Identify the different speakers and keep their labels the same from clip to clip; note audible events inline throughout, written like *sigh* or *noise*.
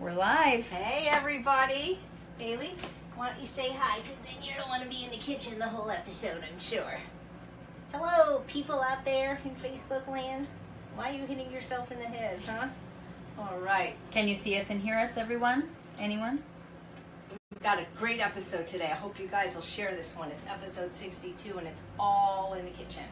Speaker 1: We're live.
Speaker 2: Hey, everybody. Bailey, why don't you say hi? Because then you don't want to be in the kitchen the whole episode, I'm sure. Hello, people out there in Facebook land. Why are you hitting yourself in the head, huh? All right.
Speaker 1: Can you see us and hear us, everyone? Anyone?
Speaker 2: We've got a great episode today. I hope you guys will share this one. It's episode 62, and it's all in the kitchen.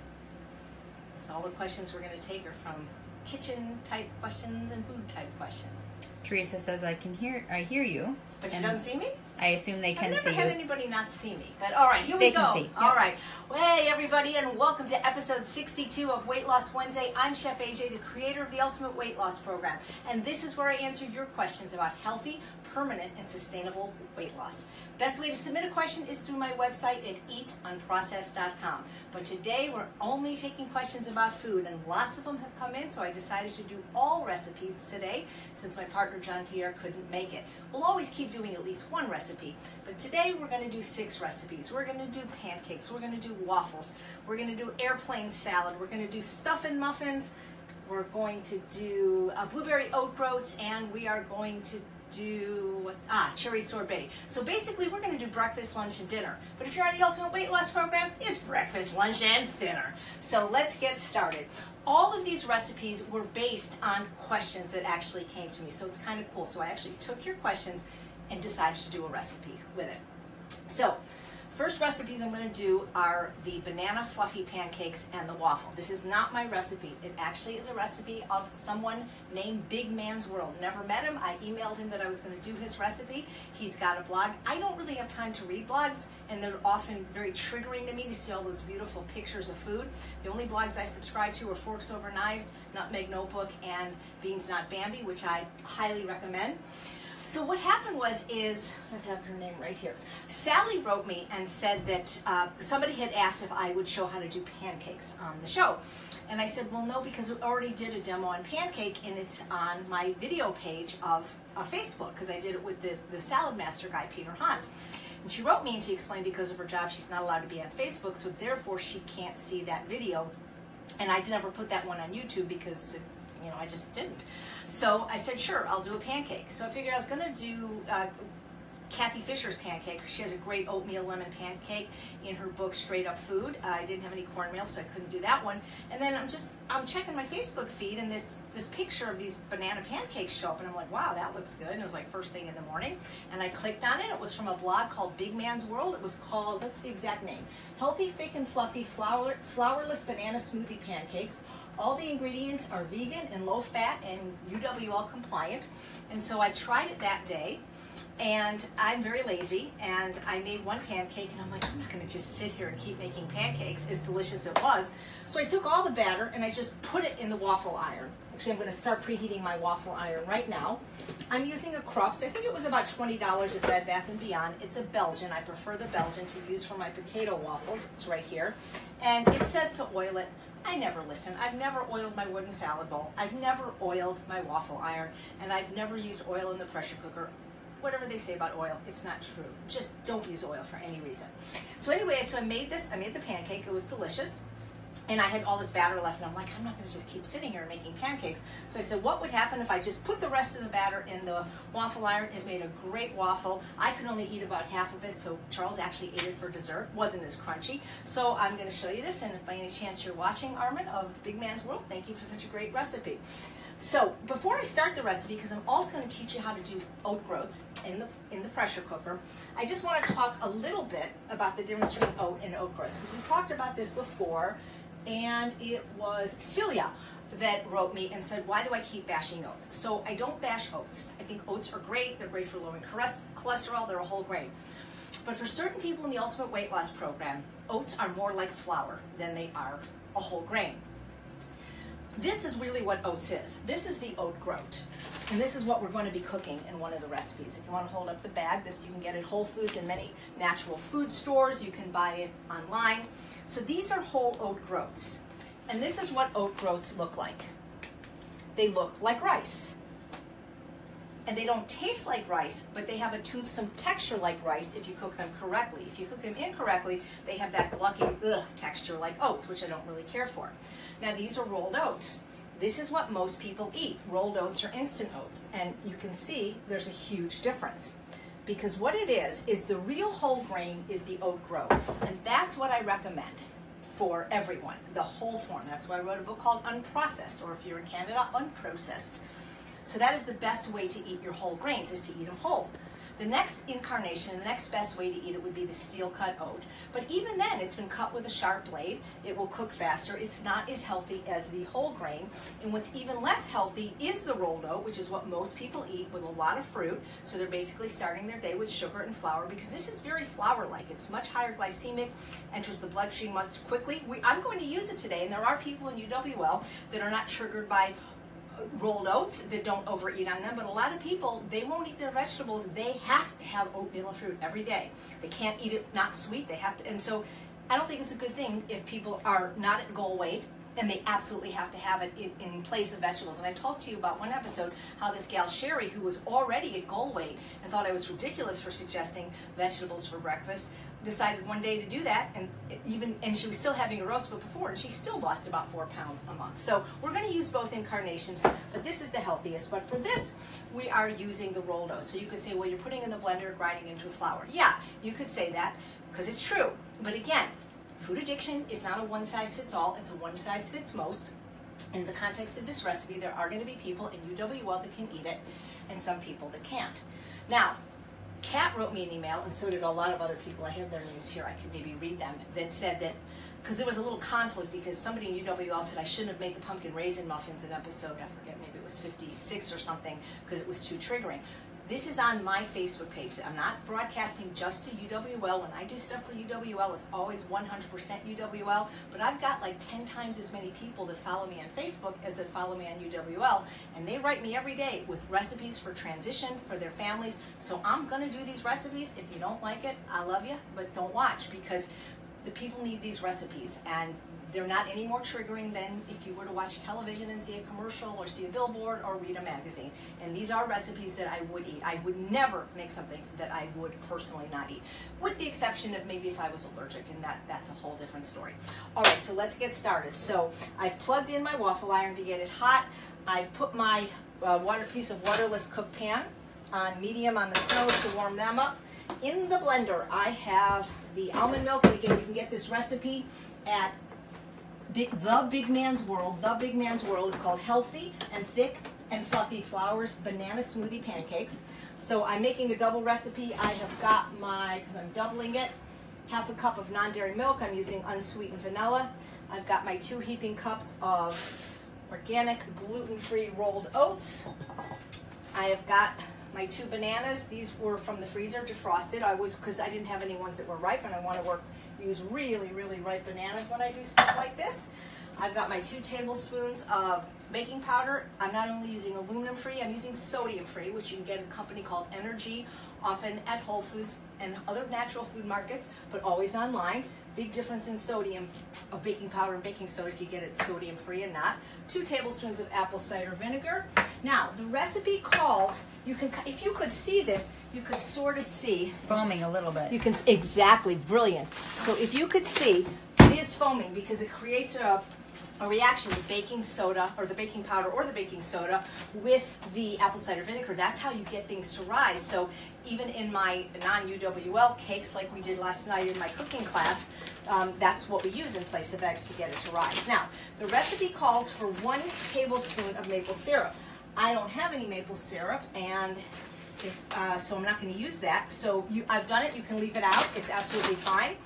Speaker 2: It's all the questions we're going to take are from kitchen type questions and food type questions.
Speaker 1: Teresa says I can hear I hear you.
Speaker 2: But you don't see me?
Speaker 1: I assume they can see.
Speaker 2: I've never
Speaker 1: see
Speaker 2: had
Speaker 1: you.
Speaker 2: anybody not see me. But all right, here
Speaker 1: They
Speaker 2: we go.
Speaker 1: see,
Speaker 2: All
Speaker 1: yeah.
Speaker 2: Well, hey, everybody, and welcome to episode 62 of Weight Loss Wednesday. I'm Chef AJ, the creator of the Ultimate Weight Loss Program. And this is where I answer your questions about healthy, permanent, and sustainable weight loss. Best way to submit a question is through my website at eatunprocessed.com. But today we're only taking questions about food, and lots of them have come in, so I decided to do all recipes today since my partner John Pierre couldn't make it. We'll always keep doing at least one recipe, but today we're going to do six recipes. We're going to do pancakes, we're going to do waffles, we're going to do airplane salad, we're going to do stuffing muffins, we're going to do uh, blueberry oat groats, and we are going to do ah cherry sorbet. So basically, we're going to do breakfast, lunch, and dinner. But if you're on the Ultimate Weight Loss Program, it's breakfast, lunch, and dinner. So let's get started. All of these recipes were based on questions that actually came to me. So it's kind of cool. So I actually took your questions and decided to do a recipe with it. So, first recipes I'm going to do are the banana fluffy pancakes and the waffle. This is not my recipe. It actually is a recipe of someone named Big Man's World. Never met him. I emailed him that I was going to do his recipe. He's got a blog. I don't really have time to read blogs, and they're often very triggering to me to see all those beautiful pictures of food. The only blogs I subscribe to are Forks Over Knives, Nutmeg Notebook, and Beans Not Bambi, which I highly recommend. So what happened was is I have her name right here. Sally wrote me and said that uh, somebody had asked if I would show how to do pancakes on the show, and I said, well, no, because we already did a demo on pancake, and it's on my video page of uh, Facebook because I did it with the the salad master guy Peter Hahn. And she wrote me and she explained because of her job she's not allowed to be on Facebook, so therefore she can't see that video. And I never put that one on YouTube because I just didn't. So I said, sure, I'll do a pancake. So I figured I was going to do uh, Cathy Fisher's pancake. She has a great oatmeal lemon pancake in her book Straight Up Food. Uh, I didn't have any cornmeal, so I couldn't do that one. And then I'm just I'm checking my Facebook feed, and this this picture of these banana pancakes show up, and I'm like, wow, that looks good. And it was like first thing in the morning, and I clicked on it. It was from a blog called Big Man's World. It was called what's the exact name? Healthy, thick, and fluffy flour, flourless banana smoothie pancakes. All the ingredients are vegan and low fat and UWL compliant. And so I tried it that day and I'm very lazy and I made one pancake and I'm like, I'm not gonna just sit here and keep making pancakes, as delicious it was. So I took all the batter and I just put it in the waffle iron. Actually, I'm gonna start preheating my waffle iron right now. I'm using a Krups. I think it was about $20 at Bed Bath & Beyond. It's a Belgian. I prefer the Belgian to use for my potato waffles. It's right here. And it says to oil it. I never listen. I've never oiled my wooden salad bowl. I've never oiled my waffle iron. And I've never used oil in the pressure cooker. Whatever they say about oil, it's not true. Just don't use oil for any reason. So anyway, so I made this, I made the pancake. It was delicious. And I had all this batter left, and I'm like, I'm not going to just keep sitting here making pancakes. So I said, what would happen if I just put the rest of the batter in the waffle iron? It made a great waffle. I could only eat about half of it, so Charles actually ate it for dessert. wasn't as crunchy. So I'm going to show you this, and if by any chance you're watching, Arman of Big Man's World, thank you for such a great recipe. So before I start the recipe, because I'm also going to teach you how to do oat groats in the in the pressure cooker, I just want to talk a little bit about the difference between oat and oat groats because we've talked about this before, and it was Celia that wrote me and said, "Why do I keep bashing oats?" So I don't bash oats. I think oats are great. They're great for lowering cholesterol. They're a whole grain. But for certain people in the Ultimate Weight Loss Program, oats are more like flour than they are a whole grain this is really what oats is. This is the oat groat. And this is what we're going to be cooking in one of the recipes. If you want to hold up the bag, this you can get at Whole Foods and many natural food stores. You can buy it online. So these are whole oat groats. And this is what oat groats look like. They look like rice. And they don't taste like rice, but they have a toothsome texture like rice if you cook them correctly. If you cook them incorrectly, they have that glucky ugh texture like oats, which I don't really care for. Now these are rolled oats. This is what most people eat rolled oats or instant oats. And you can see there's a huge difference. Because what it is, is the real whole grain is the oat groat. And that's what I recommend for everyone, the whole form. That's why I wrote a book called Unprocessed, or if you're in Canada, Unprocessed. So that is the best way to eat your whole grains, is to eat them whole. The next incarnation and the next best way to eat it would be the steel cut oat. But even then, it's been cut with a sharp blade. It will cook faster. It's not as healthy as the whole grain. And what's even less healthy is the rolled oat, which is what most people eat with a lot of fruit. So they're basically starting their day with sugar and flour because this is very flour like. It's much higher glycemic, enters the bloodstream much quickly. We, I'm going to use it today, and there are people in UWL that are not triggered by rolled oats that don't overeat on them, but a lot of people, they won't eat their vegetables. They have to have oatmeal and fruit every day. They can't eat it not sweet. They have to, and so I don't think it's a good thing if people are not at goal weight and they absolutely have to have it in, in, place of vegetables. And I talked to you about one episode how this gal Sherry, who was already at goal weight and thought I was ridiculous for suggesting vegetables for breakfast, decided one day to do that, and even and she was still having a roast book before, and she still lost about four pounds a month. So we're going to use both incarnations, but this is the healthiest. But for this, we are using the rolled oats. So you could say, well, you're putting in the blender, grinding into a flour. Yeah, you could say that because it's true. But again, food addiction is not a one size fits all; it's a one size fits most. In the context of this recipe, there are going to be people in UWL that can eat it, and some people that can't. Now, Kat wrote me an email, and so did a lot of other people. I have their names here. I could maybe read them. That said that because there was a little conflict because somebody in UWL said I shouldn't have made the pumpkin raisin muffins in episode. I forget, maybe it was 56 or something because it was too triggering. This is on my Facebook page. I'm not broadcasting just to UWL. When I do stuff for UWL, it's always 100% UWL. But I've got like 10 times as many people that follow me on Facebook as that follow me on UWL. And they write me every day with recipes for transition for their families. So I'm going to do these recipes. If you don't like it, I love you, but don't watch because the people need these recipes. And they're not any more triggering than if you were to watch television and see a commercial or see a billboard or read a magazine. And these are recipes that I would eat. I would never make something that I would personally not eat, with the exception of maybe if I was allergic, and that, that's a whole different story. All right, so let's get started. So I've plugged in my waffle iron to get it hot. I've put my uh, water piece of waterless cook pan on medium on the stove to warm them up. In the blender, I have the almond milk. And again, you can get this recipe at Big, the Big Man's World. The Big Man's World is called Healthy and Thick and Fluffy Flowers Banana Smoothie Pancakes. So I'm making a double recipe. I have got my, because I'm doubling it, half a cup of non-dairy milk. I'm using unsweetened vanilla. I've got my two heaping cups of organic gluten-free rolled oats. I have got my two bananas. These were from the freezer, defrosted. I was because I didn't have any ones that were ripe, and I want to work use really, really ripe bananas when I do stuff like this. I've got my two tablespoons of baking powder. I'm not only using aluminum free, I'm using sodium free, which you can get at a company called Ener-G, often at Whole Foods and other natural food markets, but always online. Big difference in sodium of baking powder and baking soda if you get it sodium free and not. Two tablespoons of apple cider vinegar. Now, the recipe calls, you can, if you could see this, you could sort of see.
Speaker 1: It's foaming a little bit.
Speaker 2: You can, exactly, brilliant. So if you could see, it is foaming because it creates a a reaction with baking soda or the baking powder or the baking soda with the apple cider vinegar. That's how you get things to rise. So even in my non-UWL cakes like we did last night in my cooking class, um, that's what we use in place of eggs to get it to rise. Now, the recipe calls for one tablespoon of maple syrup. I don't have any maple syrup and if, uh, so I'm not going to use that. So you, I've done it. You can leave it out. It's absolutely fine.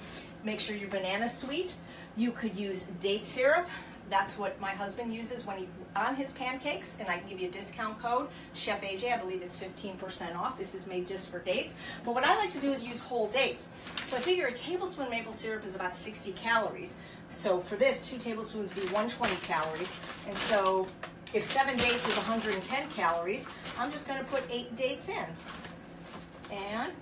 Speaker 2: Make sure your banana's sweet. You could use date syrup. That's what my husband uses when he on his pancakes, and I can give you a discount code, Chef AJ. I believe it's 15% off. This is made just for dates. But what I like to do is use whole dates. So I figure a tablespoon maple syrup is about 60 calories. So for this, two tablespoons would be 120 calories. And so if seven dates is 110 calories, I'm just going to put eight dates in. And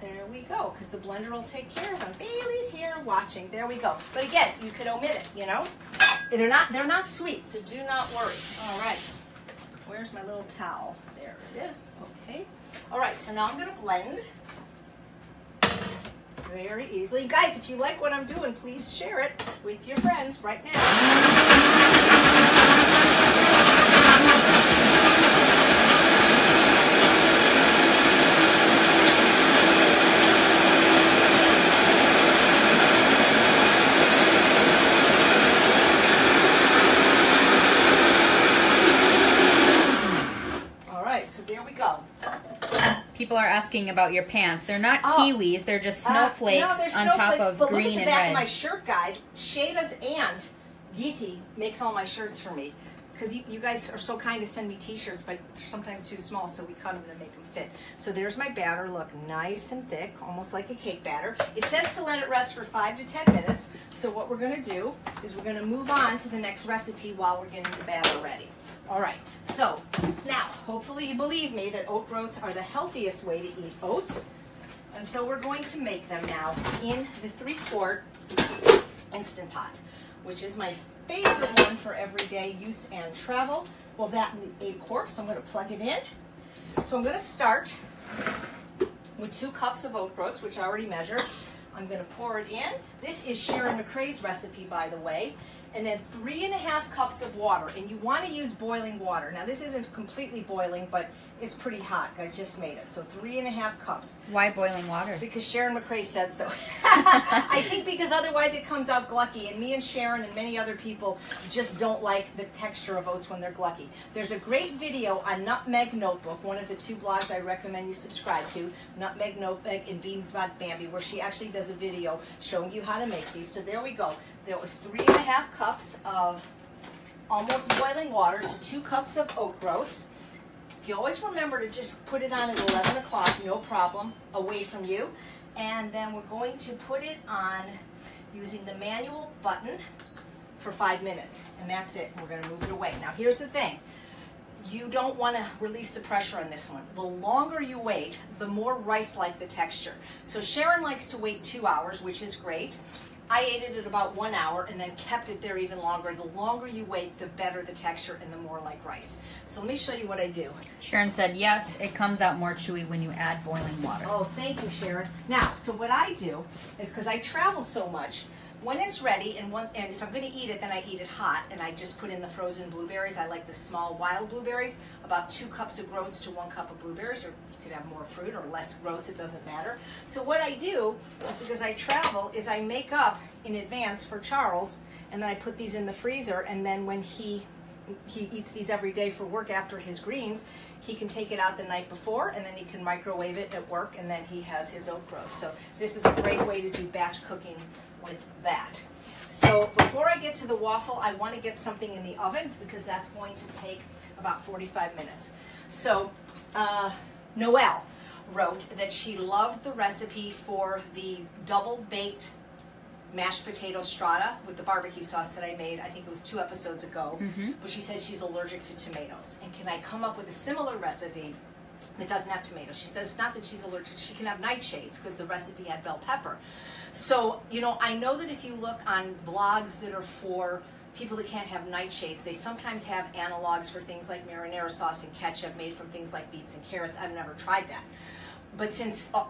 Speaker 2: there we go, because the blender will take care of them. Bailey's here watching. There we go. But again, you could omit it, you know? They're not they're not sweet, so do not worry. All right. Where's my little towel? There it is. Okay. All right, so now I'm going to blend very easily. Guys, if you like what I'm doing, please share it with your friends right now. there we go.
Speaker 1: About your pants. They're not
Speaker 2: Oh.
Speaker 1: kiwis. They're just
Speaker 2: Uh,
Speaker 1: snowflakes
Speaker 2: no, they're
Speaker 1: on top of
Speaker 2: but
Speaker 1: green
Speaker 2: look at the
Speaker 1: and
Speaker 2: back
Speaker 1: red.
Speaker 2: of my shirt, guys. Shada's and Yeetie makes all my shirts for me. Because you, you guys are so kind to send me t-shirts, but they're sometimes too small, so we cut them to make them fit. So there's my batter. Look, nice and thick, almost like a cake batter. It says to let it rest for five to ten minutes. So what we're going to do is we're going to move on to the next recipe while we're getting the batter ready. All right. So now, hopefully you believe me that oat groats are the healthiest way to eat oats. And so we're going to make them now in the three quart Instant Pot, which is my favorite one for everyday use and travel. Well, that and the eight quart, so I'm going to plug it in. So I'm going to start with two cups of oat groats, which I already measured. I'm going to pour it in. This is Sharon McRae's recipe, by the way. And then three and a half cups of water. And you want to use boiling water. Now, this isn't completely boiling, but it's pretty hot. I just made it. So three and a half cups.
Speaker 1: Why boiling water?
Speaker 2: Because Sharon McRae said so. *laughs* I think because otherwise it comes out glucky, and me and Sharon and many other people just don't like the texture of oats when they're glucky. There's a great video on Nutmeg Notebook, one of the two blogs I recommend you subscribe to, Nutmeg Notebook and about Bambi, where she actually does a video showing you how to make these. So there we go. There was three and a half cups of almost boiling water to two cups of oat groats. If you always remember to just put it on at 11 o'clock, no problem, away from you. And then we're going to put it on using the manual button for five minutes. And that's it. We're going to move it away. Now, here's the thing. You don't want to release the pressure on this one. The longer you wait, the more rice-like the texture. So Sharon likes to wait two hours, which is great. I ate it at about one hour and then kept it there even longer. The longer you wait, the better the texture and the more like rice. So let me show you what I do.
Speaker 1: Sharon said, yes, it comes out more chewy when you add boiling water.
Speaker 2: Oh, thank you, Sharon. Now, so what I do is because I travel so much, when it's ready, and one, and if I'm going to eat it, then I eat it hot, and I just put in the frozen blueberries. I like the small wild blueberries, about two cups of groats to one cup of blueberries, or could have more fruit or less groats. It doesn't matter. So what I do is because I travel, is I make up in advance for Charles, and then I put these in the freezer, and then when he he eats these every day for work after his greens. He can take it out the night before and then he can microwave it at work and then he has his oat groats. So this is a great way to do batch cooking with that. So before I get to the waffle, I want to get something in the oven because that's going to take about 45 minutes. So uh, Noelle wrote that she loved the recipe for the double baked mashed potato strata with the barbecue sauce that I made. I think it was two episodes ago. Mm-hmm. But she said she's allergic to tomatoes. And can I come up with a similar recipe that doesn't have tomatoes? She says not that she's allergic. She can have nightshades because the recipe had bell pepper. So, you know, I know that if you look on blogs that are for people that can't have nightshades, they sometimes have analogs for things like marinara sauce and ketchup made from things like beets and carrots. I've never tried that. But since uh,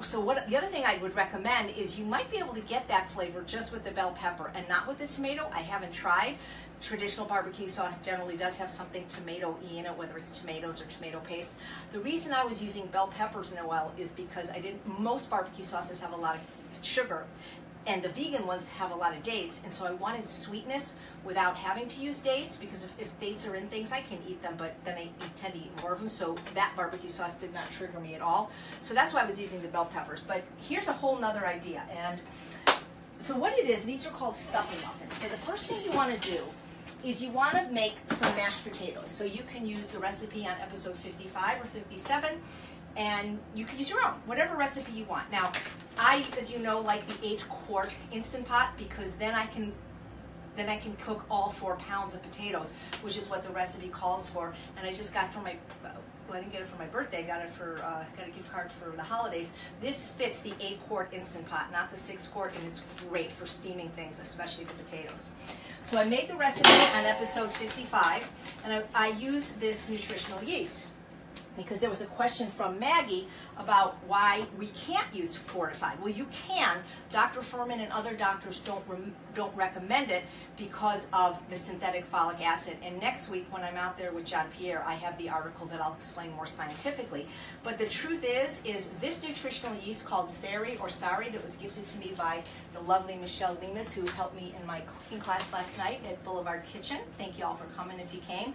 Speaker 2: so what the other thing i would recommend is you might be able to get that flavor just with the bell pepper and not with the tomato. I haven't tried. Traditional barbecue sauce generally does have something tomato in it whether it's tomatoes or tomato paste. The reason i was using bell peppers in noel is because i didn't most barbecue sauces have a lot of sugar and the vegan ones have a lot of dates and so i wanted sweetness without having to use dates because if, if dates are in things i can eat them but then i tend to eat more of them so that barbecue sauce did not trigger me at all. So that's why i was using the bell peppers. But here's a whole nother idea and so what it is these are called stuffing muffins. So the first thing you want to do is you want to make some mashed potatoes. So you can use the recipe on episode 55 or 57 and you can use your own, whatever recipe you want. Now, I, as you know, like the eight quart instant pot because then I can then I can cook all four pounds of potatoes, which is what the recipe calls for. And I just got for my, well, I didn't get it for my birthday. I got it for, uh, got a gift card for the holidays. This fits the eight quart instant pot, not the six quart, and it's great for steaming things, especially the potatoes. So I made the recipe on episode 55, and I, I used this nutritional yeast because there was a question from Maggie about why we can't use fortified. Well, you can. Dr. Fuhrman and other doctors don't rem- don't recommend it because of the synthetic folic acid. And next week, when I'm out there with John Pierre, I have the article that I'll explain more scientifically. But the truth is, is this nutritional yeast called Sari or Sari that was gifted to me by the lovely Michelle Lemus, who helped me in my cooking class last night at Boulevard Kitchen. Thank you all for coming if you came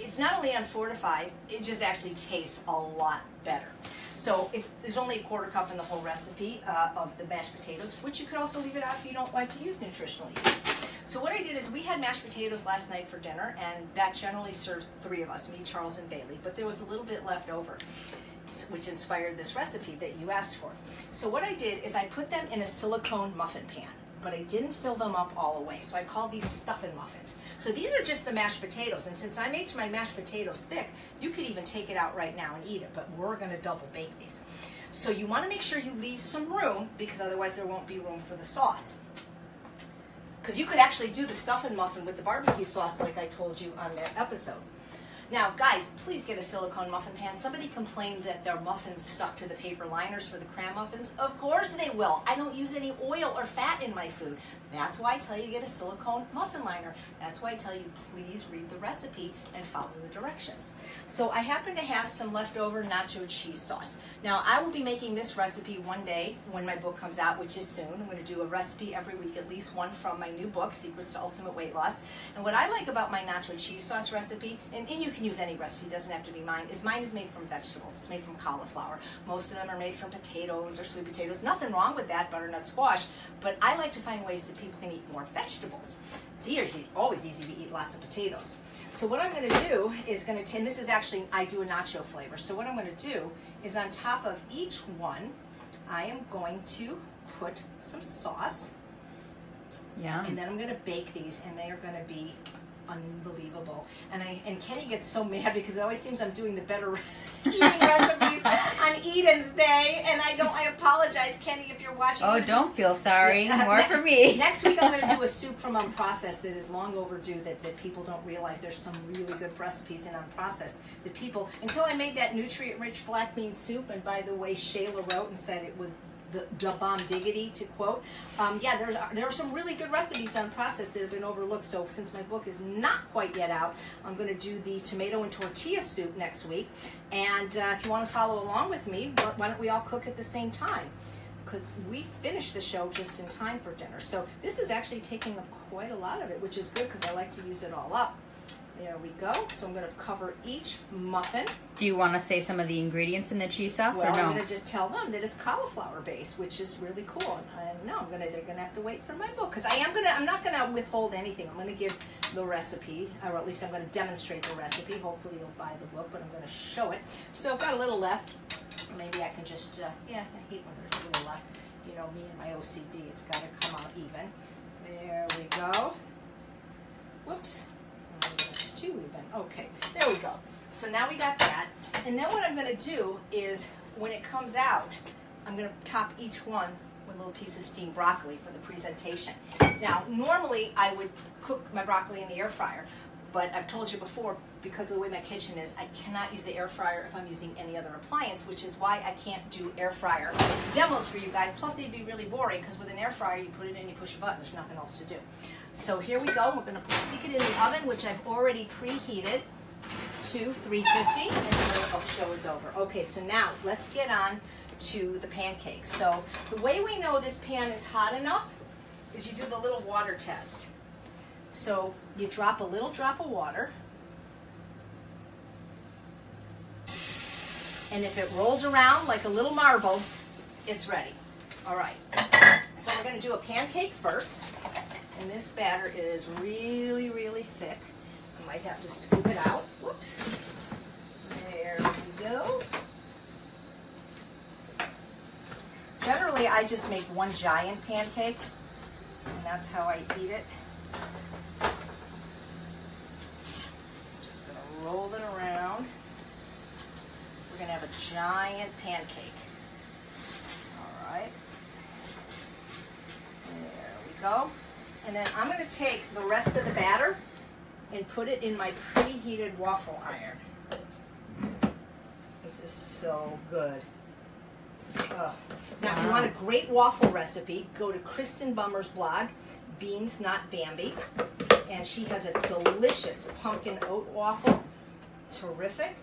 Speaker 2: it's not only unfortified, it just actually tastes a lot better. So if there's only a quarter cup in the whole recipe uh, of the mashed potatoes, which you could also leave it out if you don't like to use nutritional yeast. So what I did is we had mashed potatoes last night for dinner, and that generally serves three of us, me, Charles, and Bailey. But there was a little bit left over, which inspired this recipe that you asked for. So what I did is I put them in a silicone muffin pan but I didn't fill them up all the way. So I call these stuffing muffins. So these are just the mashed potatoes. And since I made my mashed potatoes thick, you could even take it out right now and eat it, but we're gonna double bake these. So you wanna make sure you leave some room because otherwise there won't be room for the sauce. Because you could actually do the stuffing muffin with the barbecue sauce like I told you on that episode. Now, guys, please get a silicone muffin pan. Somebody complained that their muffins stuck to the paper liners for the cram muffins. Of course they will. I don't use any oil or fat in my food. That's why I tell you to get a silicone muffin liner. That's why I tell you please read the recipe and follow the directions. So I happen to have some leftover nacho cheese sauce. Now, I will be making this recipe one day when my book comes out, which is soon. I'm going to do a recipe every week, at least one from my new book, Secrets to Ultimate Weight Loss. And what I like about my nacho cheese sauce recipe, and, and you can use any recipe, it doesn't have to be mine, is mine is made from vegetables. It's made from cauliflower. Most of them are made from potatoes or sweet potatoes. Nothing wrong with that, butternut squash, but I like to find ways that people can eat more vegetables. It's easy, always easy to eat lots of potatoes. So what I'm going to do is going to, and this is actually, I do a nacho flavor. So what I'm going to do is on top of each one, I am going to put some sauce.
Speaker 1: Yeah.
Speaker 2: And then I'm going to bake these, and they are going to be unbelievable. And I and Kenny gets so mad because it always seems I'm doing the better *laughs* eating *laughs* recipes on Eden's Day, and I don't. I apologize, Kenny, if you're watching.
Speaker 1: Oh, don't feel sorry. More for me. *laughs*
Speaker 2: Next week, I'm going to do a soup from unprocessed that is long overdue. That, that people don't realize there's some really good recipes in unprocessed. That people until I made that nutrient-rich black bean soup, and by the way, Shayla wrote and said it was the, bomb diggity to quote. Um, yeah, there's there are some really good recipes on process that have been overlooked. So since my book is not quite yet out, I'm going to do the tomato and tortilla soup next week. And uh, if you want to follow along with me, why don't we all cook at the same time? Because we finished the show just in time for dinner. So this is actually taking up quite a lot of it, which is good because I like to use it all up. There we go. So I'm going to cover each muffin.
Speaker 1: Do you want to say some of the ingredients in the cheese sauce
Speaker 2: well,
Speaker 1: or no?
Speaker 2: I'm going to just tell them that it's cauliflower based, which is really cool. And no, I'm going to they're going to have to wait for my book because I am going to I'm not going to withhold anything. I'm going to give the recipe, or at least I'm going to demonstrate the recipe. Hopefully you'll buy the book, but I'm going to show it. So I've got a little left. Maybe I can just uh, yeah, I hate when there's a little left. You know me and my OCD. It's got to come out even. There we go. Whoops even. Okay, there we go. So now we got that. And then what I'm going to do is when it comes out, I'm going to top each one with a little piece of steamed broccoli for the presentation. Now, normally I would cook my broccoli in the air fryer, but I've told you before, because of the way my kitchen is, I cannot use the air fryer if I'm using any other appliance, which is why I can't do air fryer demos for you guys. Plus, they'd be really boring because with an air fryer, you put it in, you push a button, there's nothing else to do. So here we go. We're going to stick it in the oven, which I've already preheated to 350 until the show is over. Okay, so now let's get on to the pancakes. So the way we know this pan is hot enough is you do the little water test. So you drop a little drop of water. And if it rolls around like a little marble, it's ready. All right. So we're going to do a pancake first. And this batter is really, really thick. I might have to scoop it out. Whoops. There we go. Generally, I just make one giant pancake, and that's how I eat it. Just gonna roll it around. We're gonna have a giant pancake. All right. There we go. And then I'm going to take the rest of the batter and put it in my preheated waffle iron. This is so good. Ugh. Now, if you want a great waffle recipe, go to Kristen Bummer's blog, Beans Not Bambi, and she has a delicious pumpkin oat waffle. Terrific.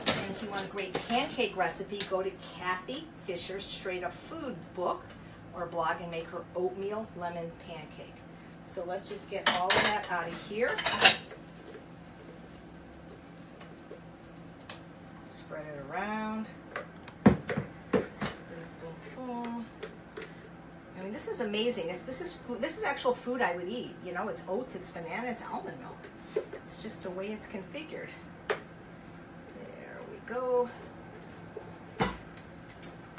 Speaker 2: And if you want a great pancake recipe, go to Cathy Fisher's Straight Up Food book or blog and make her oatmeal lemon pancake. So let's just get all of that out of here. Spread it around. I mean, this is amazing. It's, this is food, this is actual food I would eat. You know, it's oats, it's banana, it's almond milk. It's just the way it's configured. There we go.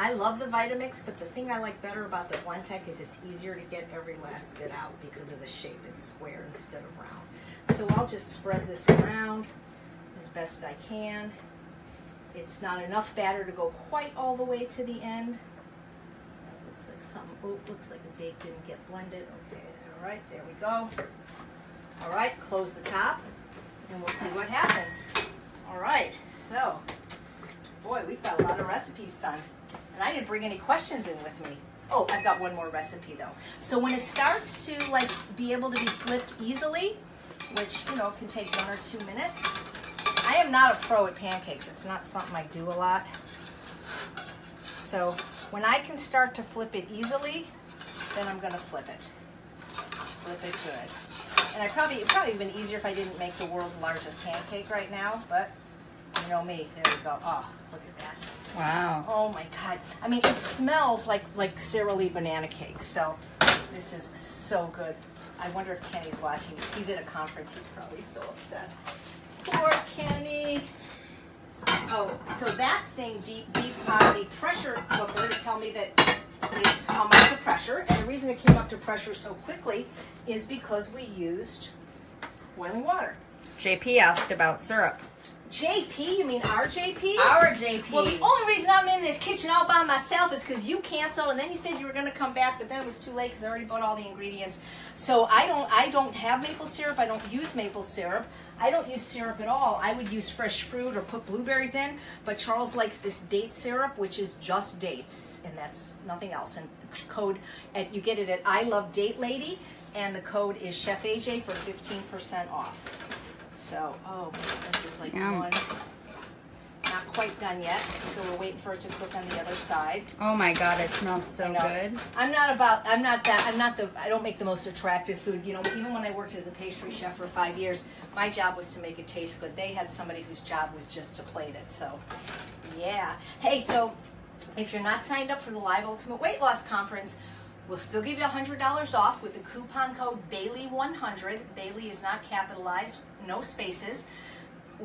Speaker 2: I love the Vitamix, but the thing I like better about the Blendtec is it's easier to get every last bit out because of the shape. It's square instead of round. So I'll just spread this around as best I can. It's not enough batter to go quite all the way to the end. Looks like something, oh, looks like the bake didn't get blended. Okay, all right, there we go. All right, close the top and we'll see what happens. All right, so, boy, we've got a lot of recipes done. And I didn't bring any questions in with me. Oh, I've got one more recipe though. So when it starts to like be able to be flipped easily, which, you know, can take one or two minutes, I am not a pro at pancakes. It's not something I do a lot. So when I can start to flip it easily, then I'm gonna flip it. Flip it good. And I probably, it'd probably been easier if I didn't make the world's largest pancake right now, but you know me, there we go. Oh, look at that.
Speaker 1: Wow.
Speaker 2: Oh my god. I mean, it smells like like Sara Lee banana cake. So this is so good. I wonder if Kenny's watching. He's at a conference. He's probably so upset. Poor Kenny. Oh, so that thing deep deep on the pressure cooker to tell me that it's come up to pressure. And the reason it came up to pressure so quickly is because we used boiling water.
Speaker 1: JP asked about syrup.
Speaker 2: JP, you mean our JP?
Speaker 1: Our JP.
Speaker 2: Well, the only reason I'm in this kitchen all by myself is because you canceled, and then you said you were going to come back, but then it was too late because I already bought all the ingredients. So I don't, I don't have maple syrup. I don't use maple syrup. I don't use syrup at all. I would use fresh fruit or put blueberries in. But Charles likes this date syrup, which is just dates, and that's nothing else. And code, at, you get it at I Love Date Lady, and the code is Chef AJ for 15% off. So, oh, this is like
Speaker 1: Yum.
Speaker 2: one. Not quite done yet, so we're waiting for it to cook on the other side.
Speaker 1: Oh my god, it smells so good.
Speaker 2: I'm not about. I'm not that. I'm not the. I don't make the most attractive food. You know, even when I worked as a pastry chef for five years, my job was to make it taste good. They had somebody whose job was just to plate it. So, yeah. Hey, so if you're not signed up for the Live Ultimate Weight Loss Conference, we'll still give you $100 off with the coupon code Bailey100. Bailey is not capitalized, no spaces.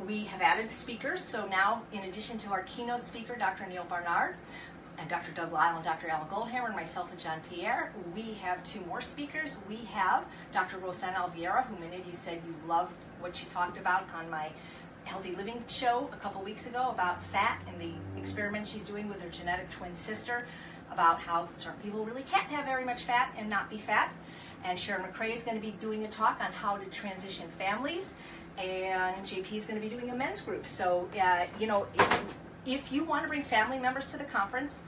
Speaker 2: We have added speakers, so now, in addition to our keynote speaker, Dr. Neal Barnard, and Dr. Doug Lisle and Dr. Alan Goldhamer and myself and John Pierre, we have two more speakers. We have Dr. Rosanna Oliveira, who many of you said you loved what she talked about on my Healthy Living show a couple weeks ago about fat and the experiments she's doing with her genetic twin sister about how certain people really can't have very much fat and not be fat. And Sharon McRae is going to be doing a talk on how to transition families. And JP is going to be doing a men's group. So, uh, you know, if, if you want to bring family members to the conference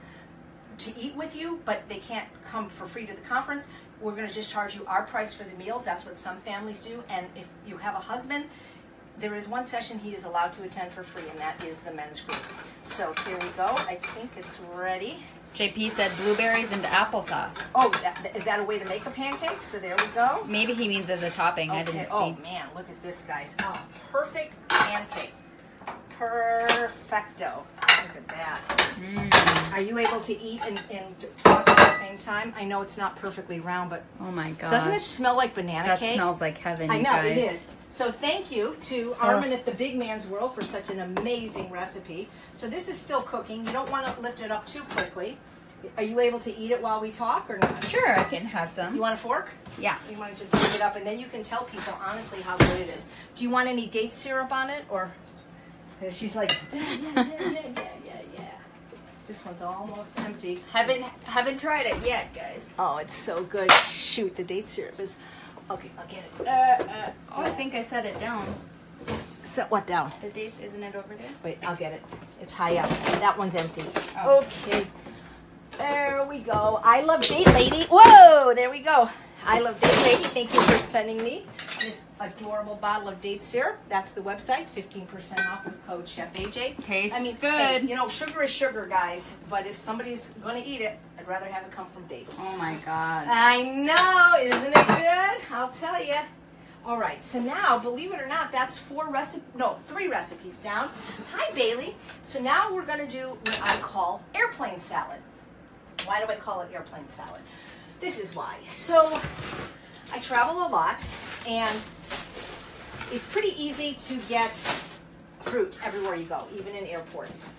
Speaker 2: to eat with you, but they can't come for free to the conference, we're going to just charge you our price for the meals. That's what some families do. And if you have a husband, there is one session he is allowed to attend for free, and that is the men's group. So here we go. I think it's ready.
Speaker 1: JP said blueberries and applesauce.
Speaker 2: Oh, that, is that a way to make a pancake? So there we go.
Speaker 1: Maybe he means as a topping. I didn't
Speaker 2: Oh
Speaker 1: see.
Speaker 2: Oh man, look at this, guys. Oh, perfect pancake. Perfecto. Look at that.
Speaker 1: Mm.
Speaker 2: Are you able to eat and, and talk at the same time? I know it's not perfectly round, but
Speaker 1: Oh my god,
Speaker 2: doesn't it smell like banana
Speaker 1: That
Speaker 2: cake?
Speaker 1: smells like heaven,
Speaker 2: I
Speaker 1: you
Speaker 2: know
Speaker 1: guys.
Speaker 2: it is. So thank you to Arman at the Big Man's World for such an amazing recipe. So this is still cooking. You don't want to lift it up too quickly. Are you able to eat it while we talk or not?
Speaker 1: Sure, I can have some.
Speaker 2: You want a fork?
Speaker 1: Yeah.
Speaker 2: You want to just move it up, and then you can tell people honestly how good it is. Do you want any date syrup on it, or? She's like, *laughs* yeah, yeah, yeah, yeah, yeah, yeah, yeah. This one's almost empty.
Speaker 1: Haven't haven't tried it yet, guys.
Speaker 2: Oh, it's so good. Shoot, the date syrup is. Okay, I'll get it. Uh, uh,
Speaker 1: Oh, I think I set it down.
Speaker 2: set what down?
Speaker 1: The date isn't it over there?
Speaker 2: Wait, I'll get it. It's high up. That one's empty.
Speaker 1: Oh.
Speaker 2: Okay. There we go. I love Date Lady. Whoa, there we go. I love Date Lady. Thank you for sending me this adorable bottle of date syrup. That's the website. 15% off with code Chef AJ.
Speaker 1: Tastes
Speaker 2: I mean,
Speaker 1: good.
Speaker 2: hey, you know, sugar is sugar, guys. But if somebody's going to eat it, I'd rather have it come from dates.
Speaker 1: Oh my god.
Speaker 2: I know, isn't it good? I'll tell you. All right, so now, believe it or not, that's four recipe, no, three recipes down. Hi, Bailey. So now we're gonna do what I call airplane salad. Why do I call it airplane salad? This is why. So I travel a lot, and it's pretty easy to get fruit everywhere you go, even in airports.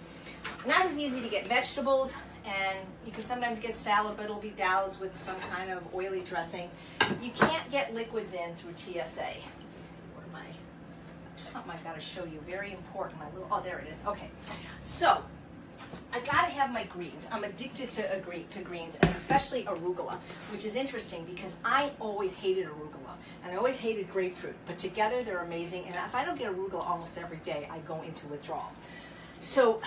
Speaker 2: Not as easy to get vegetables, and you can sometimes get salad, but it'll be doused with some kind of oily dressing. You can't get liquids in through TSA. Let me see, what am I? Something I've got to show you. Very important. My little. Oh, there it is. Okay. So I gotta have my greens. I'm addicted to agree, to greens, and especially arugula, which is interesting because I always hated arugula and I always hated grapefruit, but together they're amazing. And if I don't get arugula almost every day, I go into withdrawal. So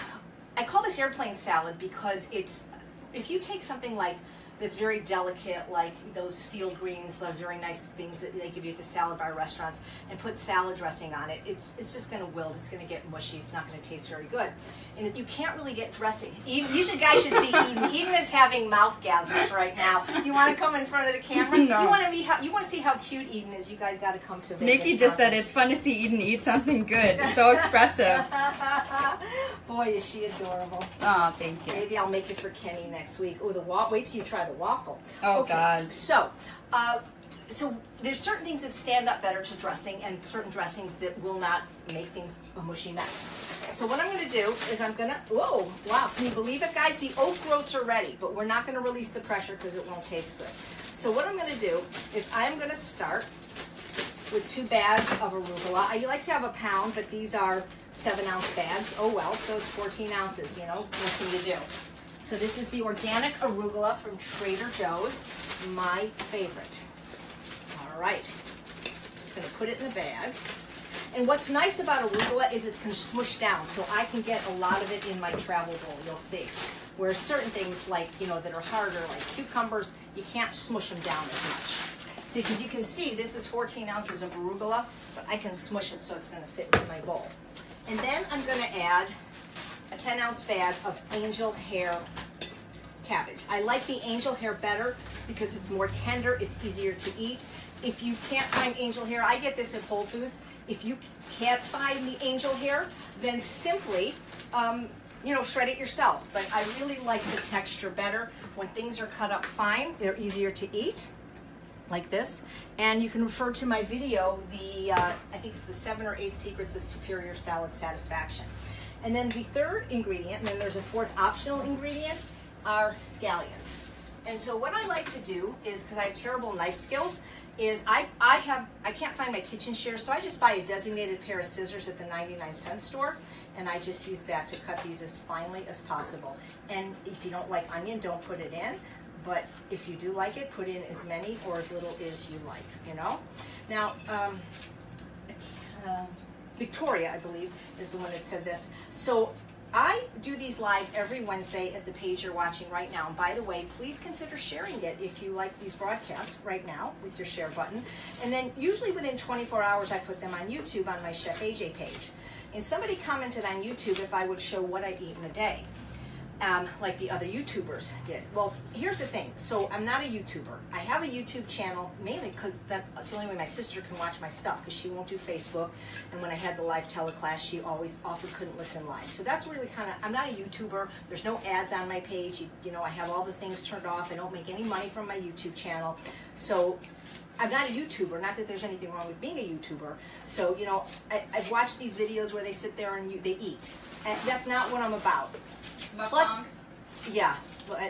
Speaker 2: I call this airplane salad because it's if you take something like that's very delicate, like those field greens, the very nice things that they give you at the salad bar restaurants, and put salad dressing on it, it's it's just going to wilt. It's going to get mushy. It's not going to taste very good. And you can't really get dressing. Eden, you should guys should see Eden. *laughs* Eden is having mouth gasms right now. You want to come in front of the camera?
Speaker 3: No.
Speaker 2: You want to meet how you want to see how cute Eden is. You guys got to come to. Vegas
Speaker 3: Nikki just said it's fun to see Eden eat something good. So expressive. *laughs*
Speaker 2: Boy, is she adorable.
Speaker 3: Oh, thank you.
Speaker 2: Maybe I'll make it for Kenny next week. Oh, the wa- wait till you try the waffle.
Speaker 3: Oh, God.
Speaker 2: So, uh, so there's certain things that stand up better to dressing, and certain dressings that will not make things a mushy mess. So what I'm going to do is I'm going to. Whoa! Wow! Can you believe it, guys? The oat groats are ready, but we're not going to release the pressure because it won't taste good. So what I'm going to do is I'm going to start with two bags of arugula. I like to have a pound, but these are seven ounce bags. Oh well, so it's 14 ounces, you know, what can you do? So this is the organic arugula from Trader Joe's, my favorite. All right, just gonna put it in the bag. And what's nice about arugula is it can smush down, so I can get a lot of it in my travel bowl, you'll see. Where certain things like, you know, that are harder, like cucumbers, you can't smush them down as much. See, because you can see this is 14 ounces of arugula, but I can smush it so it's going to fit into my bowl. And then I'm going to add a 10 ounce bag of angel hair cabbage. I like the angel hair better because it's more tender, it's easier to eat. If you can't find angel hair, I get this at Whole Foods. If you can't find the angel hair, then simply, um, you know, shred it yourself. But I really like the texture better. When things are cut up fine, they're easier to eat like this. And you can refer to my video, the uh, I think it's the seven or eight secrets of superior salad satisfaction. And then the third ingredient, and then there's a fourth optional ingredient, are scallions. And so what I like to do is, because I have terrible knife skills, is I, I have I can't find my kitchen shears, so I just buy a designated pair of scissors at the 99 cent store, and I just use that to cut these as finely as possible. And if you don't like onion, don't put it in. But if you do like it, put in as many or as little as you like, you know? Now, um, uh, Victoria, I believe, is the one that said this. So I do these live every Wednesday at the page you're watching right now. And by the way, please consider sharing it if you like these broadcasts right now with your share button. And then usually within 24 hours, I put them on YouTube on my Chef AJ page. And somebody commented on YouTube if I would show what I eat in a day um, like the other YouTubers did. Well, here's the thing. So I'm not a YouTuber. I have a YouTube channel mainly because that's the only way my sister can watch my stuff because she won't do Facebook. And when I had the live teleclass, she always often couldn't listen live. So that's really kind of, I'm not a YouTuber. There's no ads on my page. You, you know, I have all the things turned off. I don't make any money from my YouTube channel. So I'm not a YouTuber. Not that there's anything wrong with being a YouTuber. So you know, I, I've watched these videos where they sit there and you, they eat, and that's not what I'm about. Plus, yeah.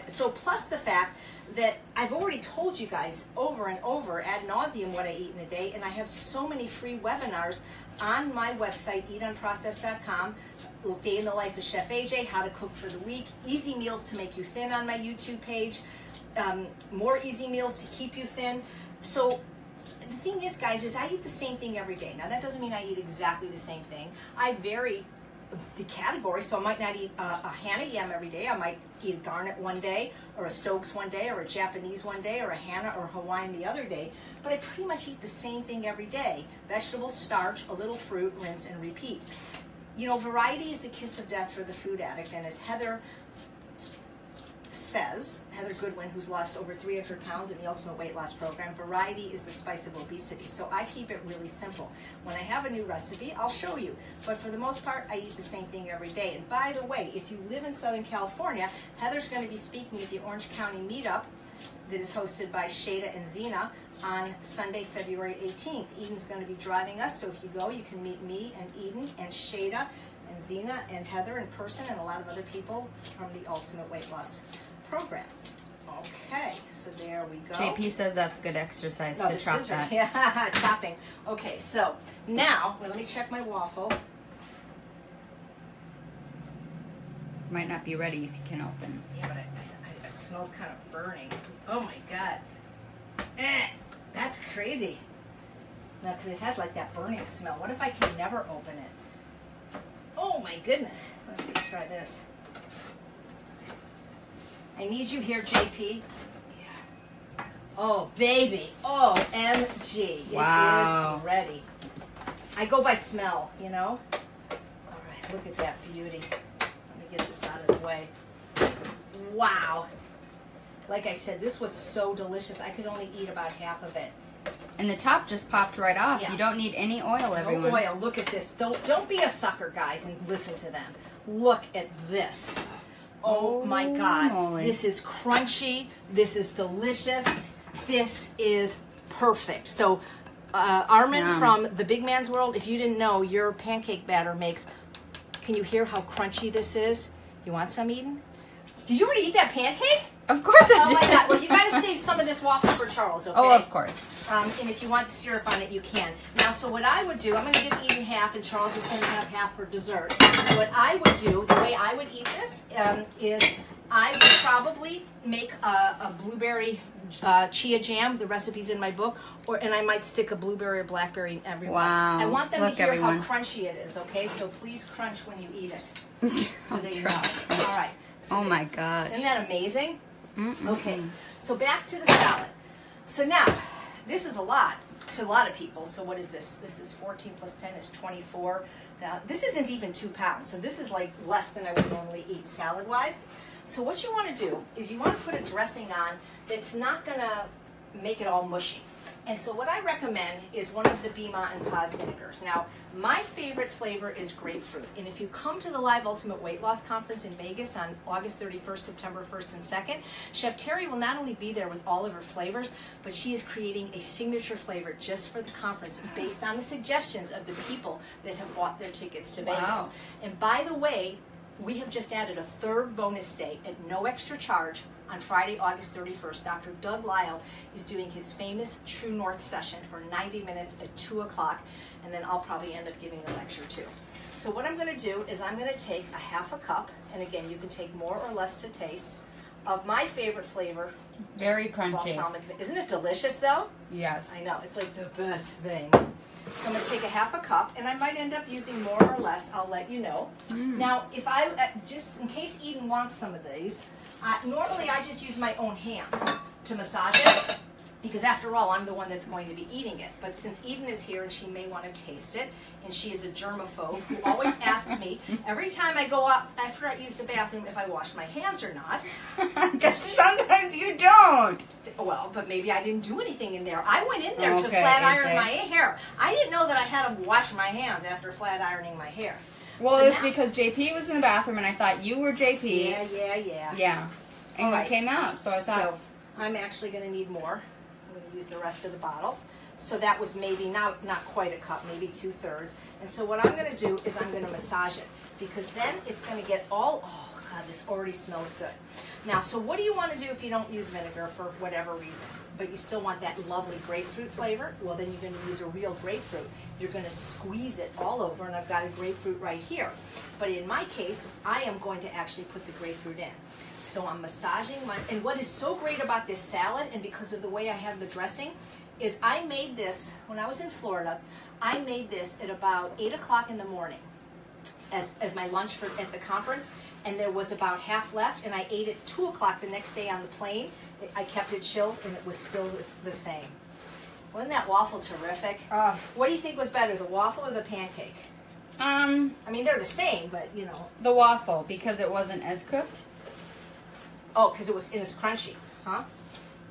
Speaker 2: So plus the fact that I've already told you guys over and over ad nauseum what I eat in a day, and I have so many free webinars on my website, eatunprocessed.com. Day in the life of Chef AJ, how to cook for the week, easy meals to make you thin on my YouTube page, um, more easy meals to keep you thin. So the thing is, guys, is I eat the same thing every day. Now that doesn't mean I eat exactly the same thing. I vary the category, so I might not eat a, a Hannah yam every day. I might eat a garnet one day, or a Stokes one day, or a Japanese one day, or a Hannah or Hawaiian the other day. But I pretty much eat the same thing every day: vegetables, starch, a little fruit, rinse and repeat. You know, variety is the kiss of death for the food addict, and as Heather says, Heather Goodwin, who's lost over 300 pounds in the Ultimate Weight Loss Program, variety is the spice of obesity. So I keep it really simple. When I have a new recipe, I'll show you. But for the most part, I eat the same thing every day. And by the way, if you live in Southern California, Heather's going to be speaking at the Orange County Meetup that is hosted by Shada and Zena on Sunday, February 18th. Eden's going to be driving us, so if you go, you can meet me and Eden and Shada and Zena and Heather in person and a lot of other people from the Ultimate Weight Loss Program. Okay, so there we go.
Speaker 3: JP says that's good exercise
Speaker 2: Oh,
Speaker 3: to chop
Speaker 2: scissors.
Speaker 3: that.
Speaker 2: Yeah, *laughs* chopping. Okay, so now, well, let me check my waffle.
Speaker 3: Might not be ready if you can open.
Speaker 2: Yeah, but I, I, I, it smells kind of burning. Oh my god. Eh, that's crazy. No, because it has like that burning smell. What if I can never open it? Oh my goodness. Let's see, try this. I need you here, JP. Yeah. Oh, baby. Oh, MG.
Speaker 3: Wow.
Speaker 2: It is ready. I go by smell, you know? All right, look at that beauty. Let me get this out of the way. Wow. Like I said, this was so delicious. I could only eat about half of it.
Speaker 3: And the top just popped right off.
Speaker 2: Yeah.
Speaker 3: You don't need any oil, everyone.
Speaker 2: No oil. Look at this. Don't don't be a sucker, guys, and listen to them. Look at this. Oh,
Speaker 3: Oh,
Speaker 2: my God!
Speaker 3: moly.
Speaker 2: This is crunchy. This is delicious. This is perfect. So, uh, Arman
Speaker 3: Yum.
Speaker 2: from the Big Man's World. If you didn't know, your pancake batter makes. Can you hear how crunchy this is? You want some, Eden? Did you already eat that pancake?
Speaker 3: Of course I
Speaker 2: Oh
Speaker 3: did.
Speaker 2: my God! Well, you got to save some of this waffle for Charles. Okay.
Speaker 3: Oh, of course.
Speaker 2: Um, and if you want syrup on it, you can. Now, so what I would do, I'm going to give Eden half, and Charles is going to have half for dessert. What I would do, the way I would eat this, um, is I would probably make a, a blueberry uh, chia jam. The recipe's in my book, or and I might stick a blueberry or blackberry in every one.
Speaker 3: Wow.
Speaker 2: I want them
Speaker 3: Look,
Speaker 2: to hear
Speaker 3: everyone.
Speaker 2: how crunchy it is. Okay, so please crunch when you eat it. *laughs* So there you go. All right. So
Speaker 3: Oh my gosh.
Speaker 2: Isn't that amazing?
Speaker 3: Mm-mm.
Speaker 2: Okay, so back to the salad. So now, this is a lot to a lot of people. So what is this? This is 14 plus 10 is 24. Now, this isn't even two pounds. So this is like less than I would normally eat salad wise. So what you want to do is you want to put a dressing on that's not going to make it all mushy. And so what I recommend is one of the Bema and Paz vinegars. Now, my favorite flavor is grapefruit. And if you come to the Live Ultimate Weight Loss Conference in Vegas on August 31st, September 1st, and 2nd, Chef Terry will not only be there with all of her flavors, but she is creating a signature flavor just for the conference based on the suggestions of the people that have bought their tickets to Vegas.
Speaker 3: Wow.
Speaker 2: And by the way, we have just added a third bonus day at no extra charge on Friday, August 31st. Dr. Doug Lisle is doing his famous True North session for 90 minutes at 2 o'clock, and then I'll probably end up giving the lecture too. So, what I'm going to do is I'm going to take a half a cup, and again, you can take more or less to taste, of my favorite flavor,
Speaker 3: Very crunchy.
Speaker 2: balsamic. Isn't it delicious though?
Speaker 3: Yes.
Speaker 2: I know, it's like the best thing. So I'm going to take a half a cup, and I might end up using more or less. I'll let you know. Now, if I, uh, just in case Eden wants some of these, uh, normally I just use my own hands to massage it. Because after all, I'm the one that's going to be eating it. But since Eden is here and she may want to taste it, and she is a germaphobe who always *laughs* asks me every time I go out after I use the bathroom if I wash my hands or not. *laughs*
Speaker 3: Because sometimes you don't.
Speaker 2: Well, but maybe I didn't do anything in there. I went in there to
Speaker 3: Okay,
Speaker 2: flat iron
Speaker 3: AJ.
Speaker 2: my hair. I didn't know that I had to wash my hands after flat ironing my hair.
Speaker 3: Well,
Speaker 2: So
Speaker 3: it was
Speaker 2: now-
Speaker 3: because JP was in the bathroom and I thought you were JP.
Speaker 2: Yeah, yeah, yeah.
Speaker 3: Yeah. And
Speaker 2: All right.
Speaker 3: came out, so I thought.
Speaker 2: So I'm actually going to need more. Use the rest of the bottle. So that was maybe not not quite a cup, maybe two thirds. And so what I'm going to do is I'm going to massage it because then it's going to get all. Oh God, this already smells good. Now, so what do you want to do if you don't use vinegar for whatever reason, but you still want that lovely grapefruit flavor? Well, then you're going to use a real grapefruit. You're going to squeeze it all over, and I've got a grapefruit right here. But in my case, I am going to actually put the grapefruit in. So I'm massaging my, and what is so great about this salad, and because of the way I have the dressing, is I made this when I was in Florida. I made this at about eight o'clock in the morning as, as my lunch for at the conference, and there was about half left, and I ate it two o'clock the next day on the plane. I kept it chilled, and it was still the same. Wasn't that waffle terrific?
Speaker 3: Ah.
Speaker 2: What do you think was better, the waffle or the pancake?
Speaker 3: Um,
Speaker 2: I mean, they're the same, but you know.
Speaker 3: the waffle because it wasn't as cooked.
Speaker 2: Oh, because it was and it's crunchy, huh?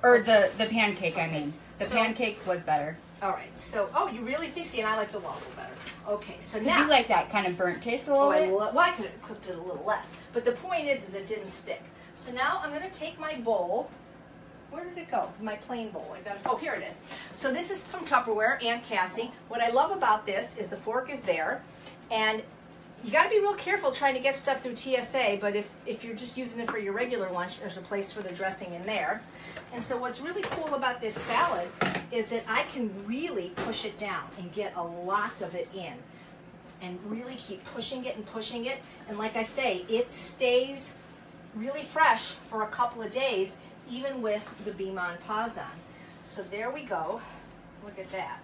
Speaker 3: Or the the pancake. I mean, the
Speaker 2: So-
Speaker 3: pancake was better.
Speaker 2: All right. So, oh, you really think? See, and I like the waffle better. Okay. So now
Speaker 3: you like that kind of burnt taste a oh, little
Speaker 2: Oh, I
Speaker 3: bit.
Speaker 2: lo- well, I could have cooked it a little less. But the point is, is it didn't stick. So now I'm going to take my bowl. Where did it go? My plain bowl. I got it. Oh, here it is. So this is from Tupperware and Cassie. What I love about this is the fork is there, and you got to be real careful trying to get stuff through TSA. But if if you're just using it for your regular lunch, there's a place for the dressing in there. And so what's really cool about this salad is that I can really push it down and get a lot of it in and really keep pushing it and pushing it. And like I say, it stays really fresh for a couple of days, even with the Bema and Paz on. So there we go. Look at that.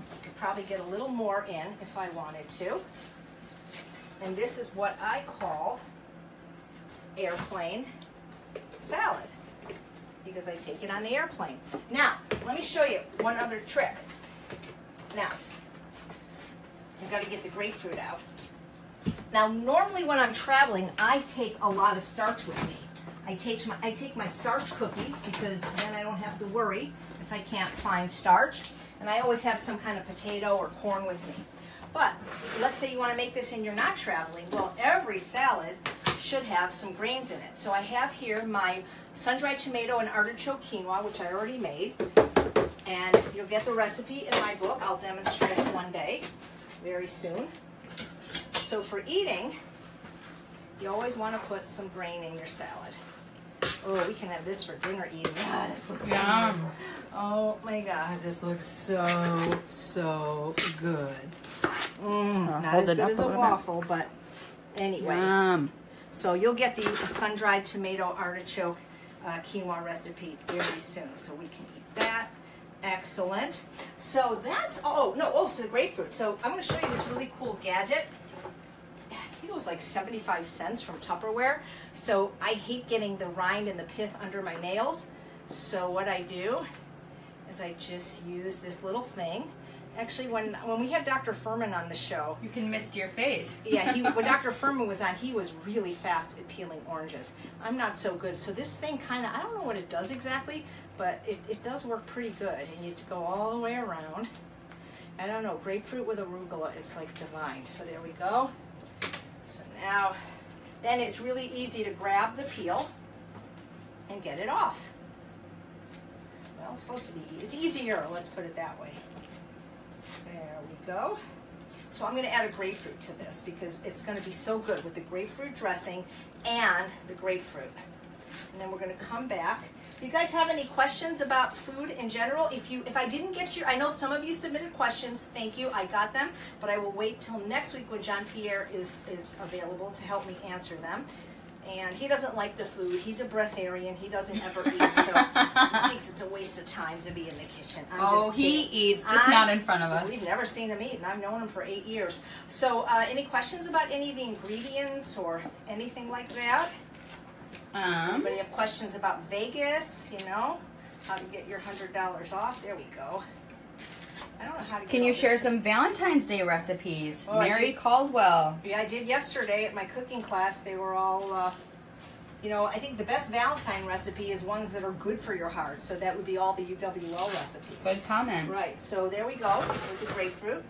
Speaker 2: I could probably get a little more in if I wanted to. And this is what I call airplane salad because I take it on the airplane. Now, let me show you one other trick. Now, I've got to get the grapefruit out. Now, normally when I'm traveling, I take a lot of starch with me. I take my I take my starch cookies because then I don't have to worry if I can't find starch, and I always have some kind of potato or corn with me. But let's say you want to make this and you're not traveling. Well, every salad should have some grains in it. So I have here my sun-dried tomato and artichoke quinoa, which I already made. And you'll get the recipe in my book. I'll demonstrate it one day, very soon. So for eating, you always want to put some grain in your salad. Oh, we can have this for dinner eating. *laughs* Ah, this looks
Speaker 3: Yum.
Speaker 2: Oh my god, this looks so, so good. Mm,
Speaker 3: Uh,
Speaker 2: not as good as
Speaker 3: a
Speaker 2: a
Speaker 3: little bit.
Speaker 2: waffle, but anyway.
Speaker 3: Yum.
Speaker 2: So you'll get the, the sun-dried tomato artichoke uh, quinoa recipe very soon. So we can eat that. Excellent. So that's, oh, no, oh, so the grapefruit. So I'm going to show you this really cool gadget. I think it was like 75 cents from Tupperware. So I hate getting the rind and the pith under my nails. So what I do is I just use this little thing. Actually, when when we had Dr. Fuhrman on the show,
Speaker 3: You can mist your face. *laughs*
Speaker 2: yeah, he, when Dr. Fuhrman was on, he was really fast at peeling oranges. I'm not so good. So this thing kind of, I don't know what it does exactly, but it, it does work pretty good. And you go all the way around. I don't know, grapefruit with arugula, it's like divine. So there we go. So now, then it's really easy to grab the peel and get it off. Well, it's supposed to be, it's easier, let's put it that way. Go. So I'm going to add a grapefruit to this because it's going to be so good with the grapefruit dressing and the grapefruit. And then we're going to come back. You guys have any questions about food in general, if you if I didn't get your, I know some of you submitted questions. Thank you, I got them, but I will wait till next week when John Pierre is is available to help me answer them. And he doesn't like the food. He's a breatharian. He doesn't ever eat, *laughs* so he thinks it's a waste of time to be in the kitchen. I'm
Speaker 3: Oh, he eats, just
Speaker 2: I-
Speaker 3: not in front of us.
Speaker 2: We've never seen him eat, and I've known him for eight years. So, uh, any questions about any of the ingredients or anything like that?
Speaker 3: Um,
Speaker 2: Anybody have questions about Vegas? You know, how to get your hundred dollars off? There we go. I don't know how to. Get
Speaker 3: can you share some Valentine's Day recipes?
Speaker 2: Oh,
Speaker 3: Mary. Caldwell.
Speaker 2: Yeah, I did yesterday at my cooking class. They were all. Uh, you know, I think the best Valentine recipe is ones that are good for your heart. So that would be all the UWL recipes.
Speaker 3: Good comment.
Speaker 2: Right. So there we go with the grapefruit.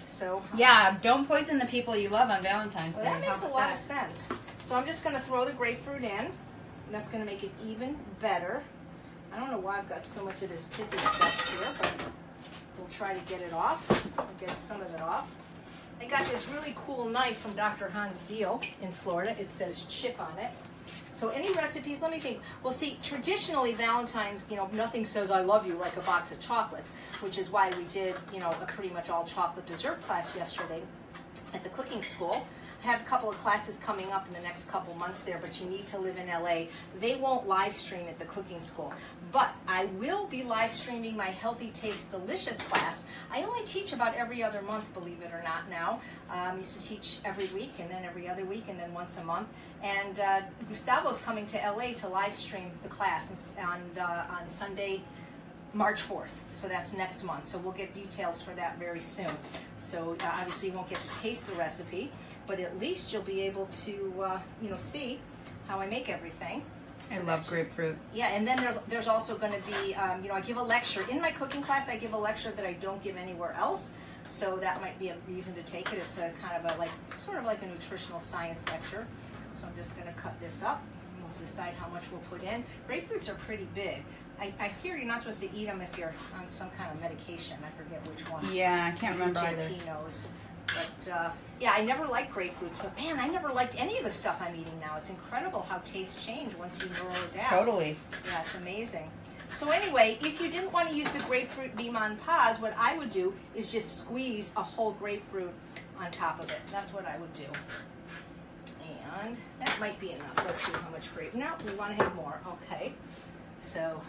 Speaker 2: So
Speaker 3: Yeah, don't poison the people you love on Valentine's
Speaker 2: Well,
Speaker 3: Day.
Speaker 2: that makes a lot
Speaker 3: that?
Speaker 2: of sense. So I'm just going to throw the grapefruit in. And that's going to make it even better. I don't know why I've got so much of this pithy stuff here, but we'll try to get it off. I'll get some of it off. I got this really cool knife from Dr. Hans Diehl in Florida. It says chip on it. So any recipes, let me think. Well, see, traditionally Valentine's, you know, nothing says I love you like a box of chocolates, which is why we did, you know, a pretty much all chocolate dessert class yesterday at the cooking school. Have a couple of classes coming up in the next couple months there, but you need to live in LA. They won't live stream at the cooking school, but I will be live streaming my Healthy Taste Delicious class. I only teach about every other month, believe it or not. Now um, used to teach every week, and then every other week, and then once a month. And uh, Gustavo's coming to LA to live stream the class on uh, on Sunday. March 4th, so that's next month. So we'll get details for that very soon. So uh, obviously you won't get to taste the recipe, but at least you'll be able to, uh, you know, see how I make everything.
Speaker 3: I
Speaker 2: So
Speaker 3: love grapefruit.
Speaker 2: Yeah, and then there's there's also going to be, um, you know, I give a lecture in my cooking class. I give a lecture that I don't give anywhere else, so that might be a reason to take it. It's a kind of a like sort of like a nutritional science lecture. So I'm just going to cut this up. and We'll decide how much we'll put in. Grapefruits are pretty big. I, I hear you're not supposed to eat them if you're on some kind of medication. I forget which one.
Speaker 3: Yeah, I can't remember either.
Speaker 2: JP knows. But uh, yeah, I never liked grapefruits. But man, I never liked any of the stuff I'm eating now. It's incredible how tastes change once you narrow it down.
Speaker 3: Totally.
Speaker 2: Yeah, it's amazing. So anyway, if you didn't want to use the grapefruit Bema and Paz, what I would do is just squeeze a whole grapefruit on top of it. That's what I would do. And that might be enough. Let's see how much grape. No, we want to have more. Okay. So,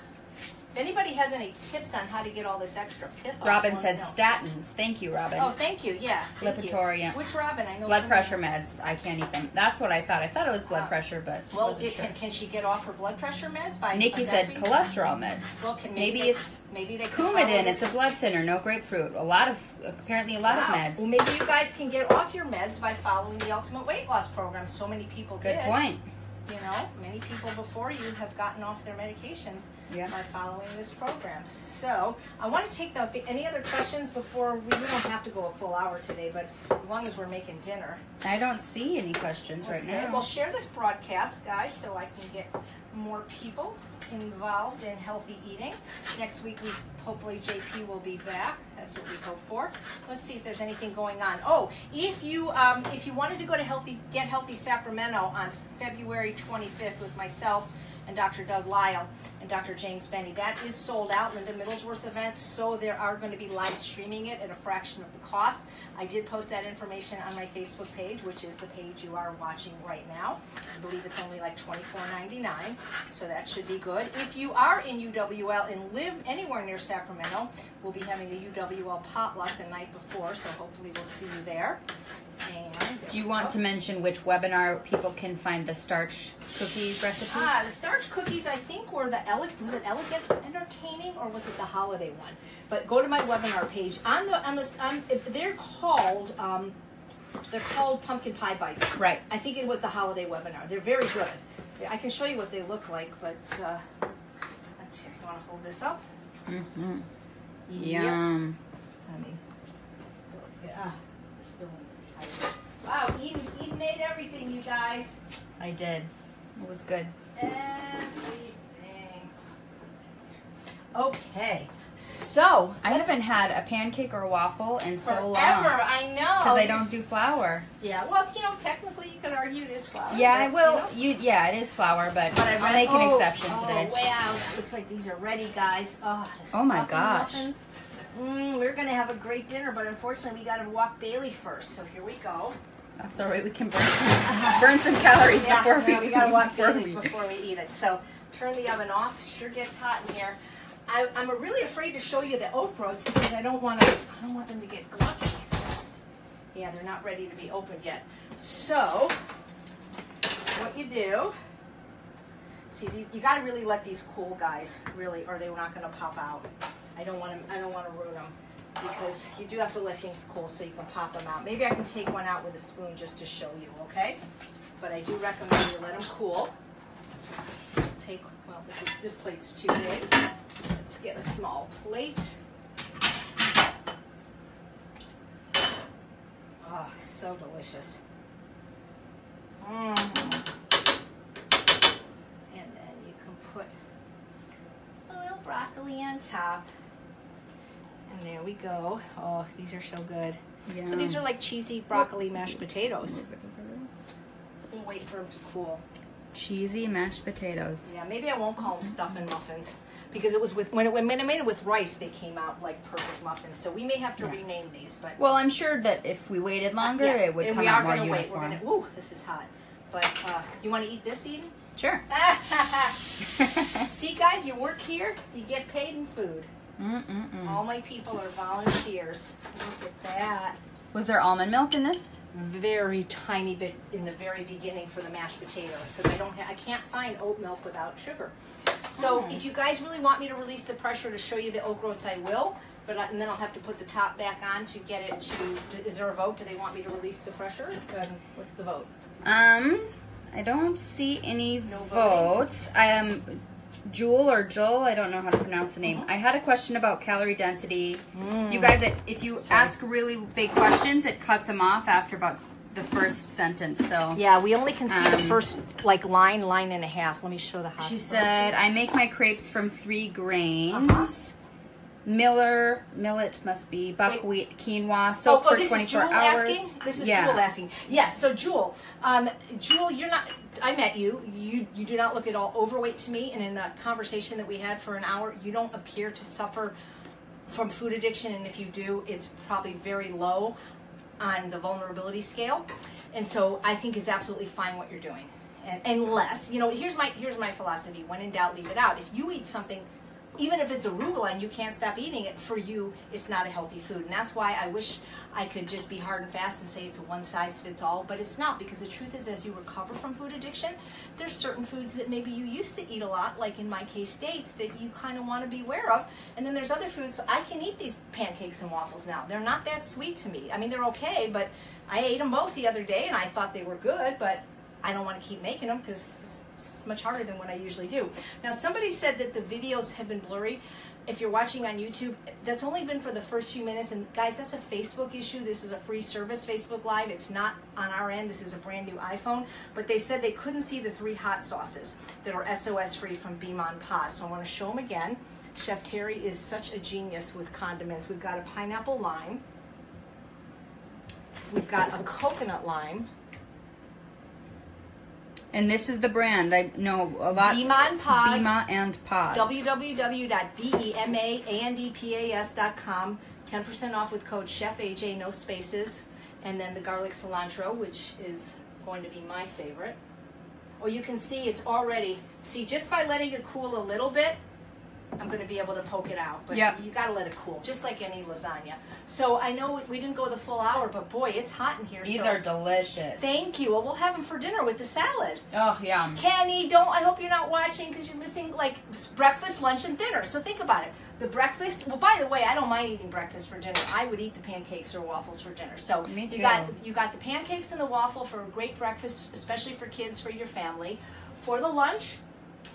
Speaker 2: if anybody has any tips on how to get all this extra pith off,
Speaker 3: Robin said
Speaker 2: know.
Speaker 3: statins. Thank you, Robin.
Speaker 2: Oh, thank you. Yeah. Thank you.
Speaker 3: Lipitor,
Speaker 2: Which Robin? I know.
Speaker 3: blood pressure meds. I can't eat them. That's what I thought. I thought it was blood pressure, but
Speaker 2: Well,
Speaker 3: wasn't
Speaker 2: it,
Speaker 3: sure.
Speaker 2: can, can she get off her blood pressure meds by?
Speaker 3: Nikki said cholesterol meds.
Speaker 2: Well, can
Speaker 3: Maybe
Speaker 2: they-
Speaker 3: it's
Speaker 2: maybe they follow
Speaker 3: Coumadin.
Speaker 2: this-
Speaker 3: It's a blood thinner. No grapefruit. A lot of apparently a lot
Speaker 2: Wow.
Speaker 3: of meds.
Speaker 2: Well, maybe you guys can get off your meds by following the Ultimate Weight Loss Program. So many people
Speaker 3: Good
Speaker 2: did.
Speaker 3: point.
Speaker 2: You know, many people before you have gotten off their medications
Speaker 3: Yeah.
Speaker 2: by following this program. So I want to take the, the any other questions before we, we don't have to go a full hour today, but as long as we're making dinner.
Speaker 3: I don't see any questions right
Speaker 2: Okay,
Speaker 3: now.
Speaker 2: Well, share this broadcast, guys, so I can get more people involved in healthy eating. Next week, we hopefully JP will be back. That's what we hope for. Let's see if there's anything going on. Oh, if you um, if you wanted to go to Healthy Get Healthy Sacramento on February 25th with myself and Dr. Doug Lisle and Dr. James Benny. That is sold out, Linda Middlesworth's event, so there are going to be live streaming it at a fraction of the cost. I did post that information on my Facebook page, which is the page you are watching right now. I believe it's only like $24.99, so that should be good. If you are in UWL and live anywhere near Sacramento, we'll be having a UWL potluck the night before, so hopefully we'll see you there. And
Speaker 3: Do you want to mention which webinar people can find the starch cookies recipe?
Speaker 2: Ah, the starch cookies, I think, were the elegant. Was it elegant entertaining, or was it the holiday one? But go to my webinar page. On the on the on, they're called um, they're called pumpkin pie bites.
Speaker 3: Right.
Speaker 2: I think it was the holiday webinar. They're very good. I can show you what they look like, but uh, let's see. You want to hold this up?
Speaker 3: Mm-hmm.
Speaker 2: Yep.
Speaker 3: Yum.
Speaker 2: I mean, yeah. Wow, Eden, Eden ate everything, you guys.
Speaker 3: I did. It was good.
Speaker 2: Everything. Okay, so
Speaker 3: I haven't had a pancake or a waffle in so
Speaker 2: forever.
Speaker 3: long
Speaker 2: I know
Speaker 3: because I don't do flour.
Speaker 2: Yeah, well, you know, technically you could argue it is flour.
Speaker 3: Yeah, I will.
Speaker 2: you know.
Speaker 3: You, yeah, it is flour, but,
Speaker 2: But
Speaker 3: I'll make an
Speaker 2: oh,
Speaker 3: exception
Speaker 2: oh,
Speaker 3: today.
Speaker 2: wow, looks like these are ready, guys. Oh,
Speaker 3: Oh my gosh.
Speaker 2: muffins. Mm, we're gonna have a great dinner, but unfortunately we gotta walk Bailey first. So here we go.
Speaker 3: That's all right. We can burn some, *laughs* burn some calories
Speaker 2: Yeah,
Speaker 3: before we
Speaker 2: yeah, we gotta walk *laughs*
Speaker 3: before
Speaker 2: Bailey
Speaker 3: we-
Speaker 2: before we eat it. So turn the oven off. Sure gets hot in here. I, I'm really afraid to show you the oat groats because I don't want to. I don't want them to get glucky. Yeah, they're not ready to be opened yet. So what you do? See, you got to really let these cool, guys. Really, or they're not going to pop out. I don't want to. I don't want to ruin them because you do have to let things cool so you can pop them out. Maybe I can take one out with a spoon just to show you. Okay? But I do recommend you let them cool. Take. Well, this is, this plate's too big. Let's get a small plate. Oh, so delicious. Mm. And then you can put a little broccoli on top. And there we go. Oh, these are so good. So these are like cheesy broccoli mashed potatoes. We'll wait for them to cool.
Speaker 3: cheesy mashed potatoes.
Speaker 2: Yeah, maybe I won't call them stuffing muffins because it was with when it when I made it with rice, they came out like perfect muffins. So we may have to
Speaker 3: Yeah.
Speaker 2: rename these, but
Speaker 3: Well, I'm sure that if we waited longer,
Speaker 2: Yeah,
Speaker 3: it would
Speaker 2: and
Speaker 3: come out more uniform.
Speaker 2: wait. We're gonna. Ooh, this is hot. But uh, you want to eat this, Eden?
Speaker 3: Sure. *laughs* *laughs*
Speaker 2: See, guys, you work here, you get paid in food.
Speaker 3: Mm-mm-mm.
Speaker 2: All my people are volunteers. Look at that.
Speaker 3: Was there almond milk in this?
Speaker 2: Very tiny bit in the very beginning for the mashed potatoes because I don't. Ha- I can't find oat milk without sugar. So
Speaker 3: Hmm.
Speaker 2: if you guys really want me to release the pressure to show you the oat groats, I will. But I, and then I'll have to put the top back on to get it to. Is there a vote? Do they want me to release the pressure? Um, what's the vote?
Speaker 3: Um, I don't see any
Speaker 2: No voting?
Speaker 3: votes. I am Jewel or Joel. I don't know how to pronounce the name.
Speaker 2: Mhm.
Speaker 3: I had a question about calorie density. You guys, if you
Speaker 2: Mm. Sorry.
Speaker 3: ask really big questions, it cuts them off after about the first sentence. So
Speaker 2: Yeah, we only can see the
Speaker 3: Um,
Speaker 2: first like line, line and a half. Let me show the hot.
Speaker 3: she said, "I make my crepes from three grains." Miller, millet must be buckwheat, quinoa, soak
Speaker 2: oh,
Speaker 3: for
Speaker 2: this
Speaker 3: 24
Speaker 2: is Jewel
Speaker 3: hours.
Speaker 2: asking. This is
Speaker 3: yeah.
Speaker 2: Jewel asking. Yes. So Jewel, um, Jewel, you're not. I met you. You you do not look at all overweight to me. And in the conversation that we had for an hour, you don't appear to suffer from food addiction. And if you do, it's probably very low on the vulnerability scale. And so I think it's absolutely fine what you're doing. And unless you know, here's my here's my philosophy: when in doubt, leave it out. If you eat something even if it's arugula and you can't stop eating it, for you, it's not a healthy food. And that's why I wish I could just be hard and fast and say it's a one size fits all, but it's not because the truth is, as you recover from food addiction, there's certain foods that maybe you used to eat a lot, like in my case, dates, that you kind of want to be aware of. And then there's other foods, I can eat these pancakes and waffles now. They're not that sweet to me. I mean, they're okay, but I ate them both the other day and I thought they were good, but I don't want to keep making them because it's, much harder than what I usually do. Now, somebody said that the videos have been blurry. If you're watching on YouTube, that's only been for the first few minutes. And guys, that's a Facebook issue. This is a free service, Facebook Live. It's not on our end. This is a brand new iPhone. But they said they couldn't see the three hot sauces that are SOS free from Bema and Paz. So I want to show them again. Chef Terry is such a genius with condiments. We've got a pineapple lime. We've got a coconut lime.
Speaker 3: And this is the brand. I know a lot.
Speaker 2: Bema and Paz.
Speaker 3: Bema and Paz.
Speaker 2: www.bemandas.com. 10% off with code Chef AJ, no spaces. And then the garlic cilantro, which is going to be my favorite. Or you can see it's already, see, just by letting it cool a little bit, I'm going to be able to poke it out. But
Speaker 3: Yep.
Speaker 2: you got to let it cool, just like any lasagna. So I know we didn't go the full hour, but boy, it's hot in here.
Speaker 3: These
Speaker 2: so
Speaker 3: are delicious.
Speaker 2: Thank you. Well, we'll have them for dinner with the salad.
Speaker 3: oh, yum.
Speaker 2: Kenny, don't. I hope you're not watching because you're missing like breakfast, lunch, and dinner. So think about it. The breakfast. Well, by the way, I don't mind eating breakfast for dinner. I would eat the pancakes or waffles for dinner. So
Speaker 3: Me
Speaker 2: you got you got the pancakes and the waffle for a great breakfast, especially for kids, for your family. For the lunch.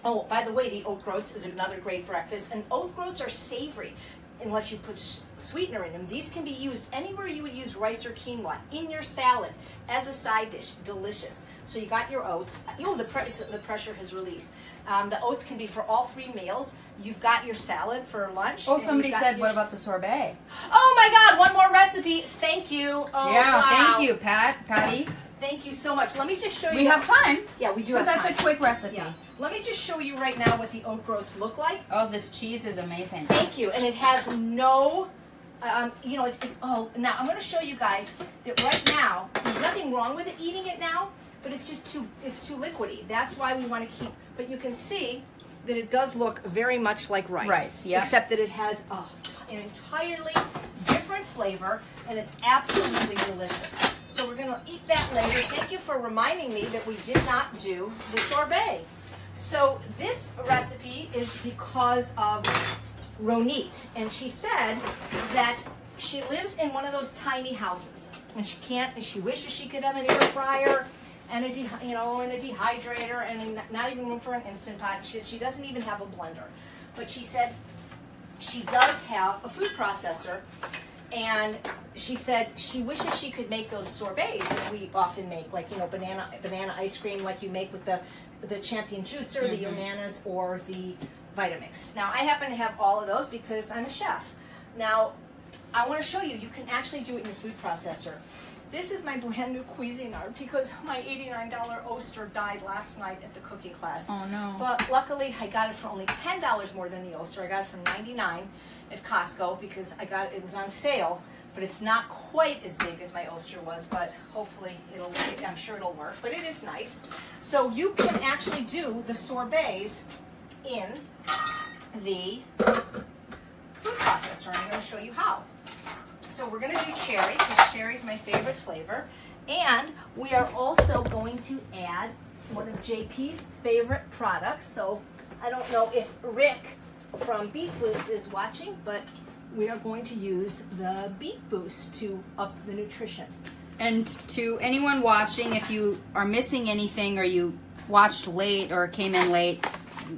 Speaker 2: Oh, by the way, the oat groats is another great breakfast, and oat groats are savory. Unless you put sweetener in them, these can be used anywhere you would use rice or quinoa in your salad as a side dish. Delicious. So you got your oats. Oh, the pre- the pressure has released. Um, the oats can be for all three meals. You've got your salad for lunch.
Speaker 3: Oh, somebody said, what about the sorbet?
Speaker 2: Oh my God! One more recipe. Thank you. Oh,
Speaker 3: yeah,
Speaker 2: wow.
Speaker 3: thank you, Pat, Patty.
Speaker 2: Thank you so much. Let me just show you.
Speaker 3: We have time.
Speaker 2: Yeah, we do
Speaker 3: Because that's
Speaker 2: time.
Speaker 3: a quick recipe.
Speaker 2: Yeah. Let me just show you right now what the oat groats look like.
Speaker 3: Oh, this cheese is amazing.
Speaker 2: Thank you. And it has no, um, you know, it's, it's oh. Now I'm going to show you guys that right now there's nothing wrong with it eating it now, but it's just too it's too liquidy. That's why we want to keep. But you can see that it does look very much like rice.
Speaker 3: Rice, yeah.
Speaker 2: Except that it has an entirely different flavor, and it's absolutely delicious. So we're going to eat that later. Thank you for reminding me that we did not do the sorbet. So this recipe is because of Ronit, and she said that she lives in one of those tiny houses, and she can't. And she wishes she could have an air fryer and a de- you know and a dehydrator, and not even room for an instant pot. She, she doesn't even have a blender, but she said she does have a food processor. And she said she wishes she could make those sorbets that we often make, like you know banana banana ice cream, like you make with the the champion juicer, the mm-hmm. Yonanas, or the Vitamix. Now I happen to have all of those because I'm a chef. Now I want to show you you can actually do it in your food processor. This is my brand new Cuisinart because my $89 Oster died last night at the cooking class.
Speaker 3: Oh, no.
Speaker 2: But luckily, I got it for only ten dollars more than the Oster. I got it for ninety nine at Costco because I got it, it was on sale. But it's not quite as big as my Oster was. But hopefully, it'll. I'm sure it'll work. But it is nice. So you can actually do the sorbets in the food processor. I'm going to show you how. So we're going to do cherry because cherry's my favorite flavor. And we are also going to add one of JP's favorite products. So I don't know if Rick from Beet Boost is watching, but we are going to use the Beet Boost to up the nutrition.
Speaker 3: And to anyone watching, if you are missing anything or you watched late or came in late,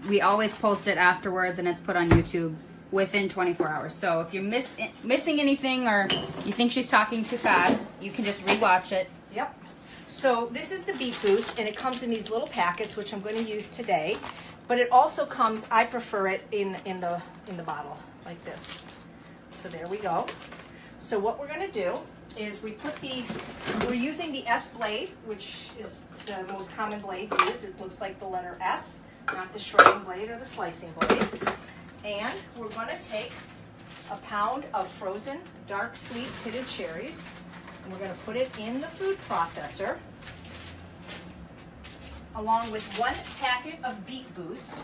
Speaker 3: we always post it afterwards and it's put on YouTube within 24 hours. So if you're miss, missing anything or you think she's talking too fast, you can just rewatch it.
Speaker 2: Yep. So this is the Beet Boost, and it comes in these little packets, which I'm going to use today. But it also comes. I prefer it in in the in the bottle like this. So there we go. So what we're going to do is we put the, we're using the S blade, which is the most common blade used. It looks like the letter S, not the shredding blade or the slicing blade. And we're going to take a pound of frozen dark sweet pitted cherries, and we're going to put it in the food processor, along with one packet of Beet Boost,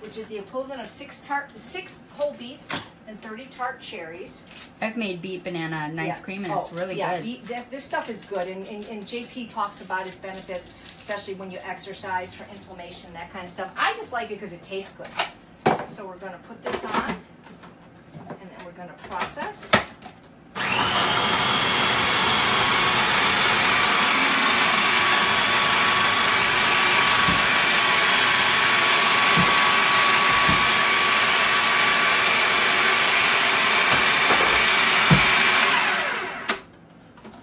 Speaker 2: which is the equivalent of six tart, six whole beets and 30 tart cherries.
Speaker 3: I've made beet banana and ice
Speaker 2: Yeah.
Speaker 3: cream and
Speaker 2: Oh,
Speaker 3: it's really
Speaker 2: yeah,
Speaker 3: good.
Speaker 2: beet- this, this stuff is good, and, and, and JP talks about its benefits, especially when you exercise for inflammation, that kind of stuff. I just like it because it tastes good. So we're going to put this on, and then we're going to process.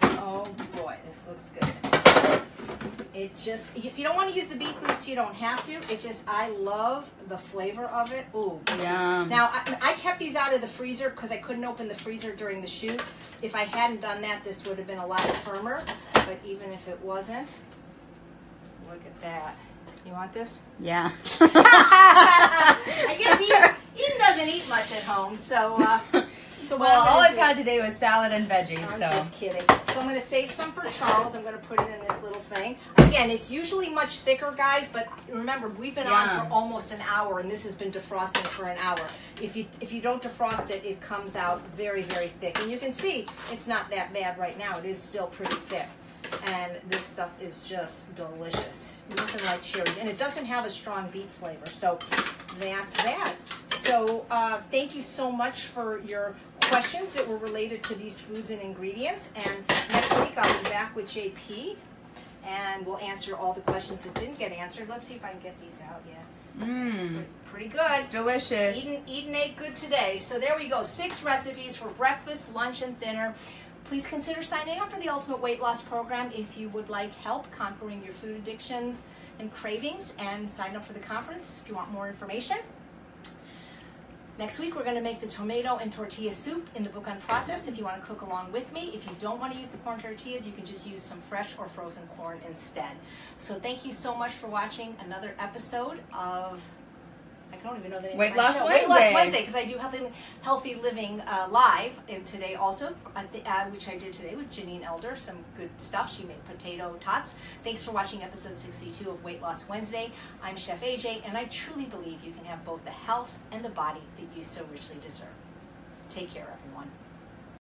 Speaker 2: Oh boy, this looks good. It just, if you don't want to use the beet boost, you don't have to. It just, I love the flavor of it. Ooh.
Speaker 3: Yum.
Speaker 2: Now, I, I kept these out of the freezer because I couldn't open the freezer during the shoot. If I hadn't done that, this would have been a lot firmer. But even if it wasn't, look at that. You want this?
Speaker 3: Yeah. *laughs*
Speaker 2: I guess *laughs* Eden, Eden doesn't eat much at home, so. Uh, so
Speaker 3: well, all I've
Speaker 2: do-
Speaker 3: had today was salad and veggies,
Speaker 2: I'm
Speaker 3: so.
Speaker 2: just kidding. So I'm going to save some for Charles. I'm going to put it in this little thing. Again, it's usually much thicker, guys. But remember, we've been
Speaker 3: Yeah.
Speaker 2: on for almost an hour, and this has been defrosting for an hour. If you if you don't defrost it, it comes out very very thick, and you can see it's not that bad right now. It is still pretty thick. And this stuff is just delicious. Nothing like cherries. And it doesn't have a strong beet flavor. So that's that. So uh, thank you so much for your questions that were related to these foods and ingredients. And next week I'll be back with JP and we'll answer all the questions that didn't get answered. Let's see if I can get these out yet.
Speaker 3: Mmm.
Speaker 2: Pretty good.
Speaker 3: It's delicious.
Speaker 2: Eden, Eden ate good today. So there we go. Six recipes for breakfast, lunch, and dinner. Please consider signing up for the Ultimate Weight Loss Program if you would like help conquering your food addictions and cravings, and sign up for the conference if you want more information. Next week, we're going to make the tomato and tortilla soup in the book Unprocessed if you want to cook along with me. If you don't want to use the corn tortillas, you can just use some fresh or frozen corn instead. So, thank you so much for watching another episode of. I don't even know the name
Speaker 3: Weight Loss
Speaker 2: show. Weight Loss
Speaker 3: Wednesday.
Speaker 2: Wednesday because I do healthy, healthy living uh, live and today also, uh, th- uh, which I did today with Janine Elder. Some good stuff. She made potato tots. Thanks for watching episode 62 of Weight Loss Wednesday. I'm Chef AJ, and I truly believe you can have both the health and the body that you so richly deserve. Take care.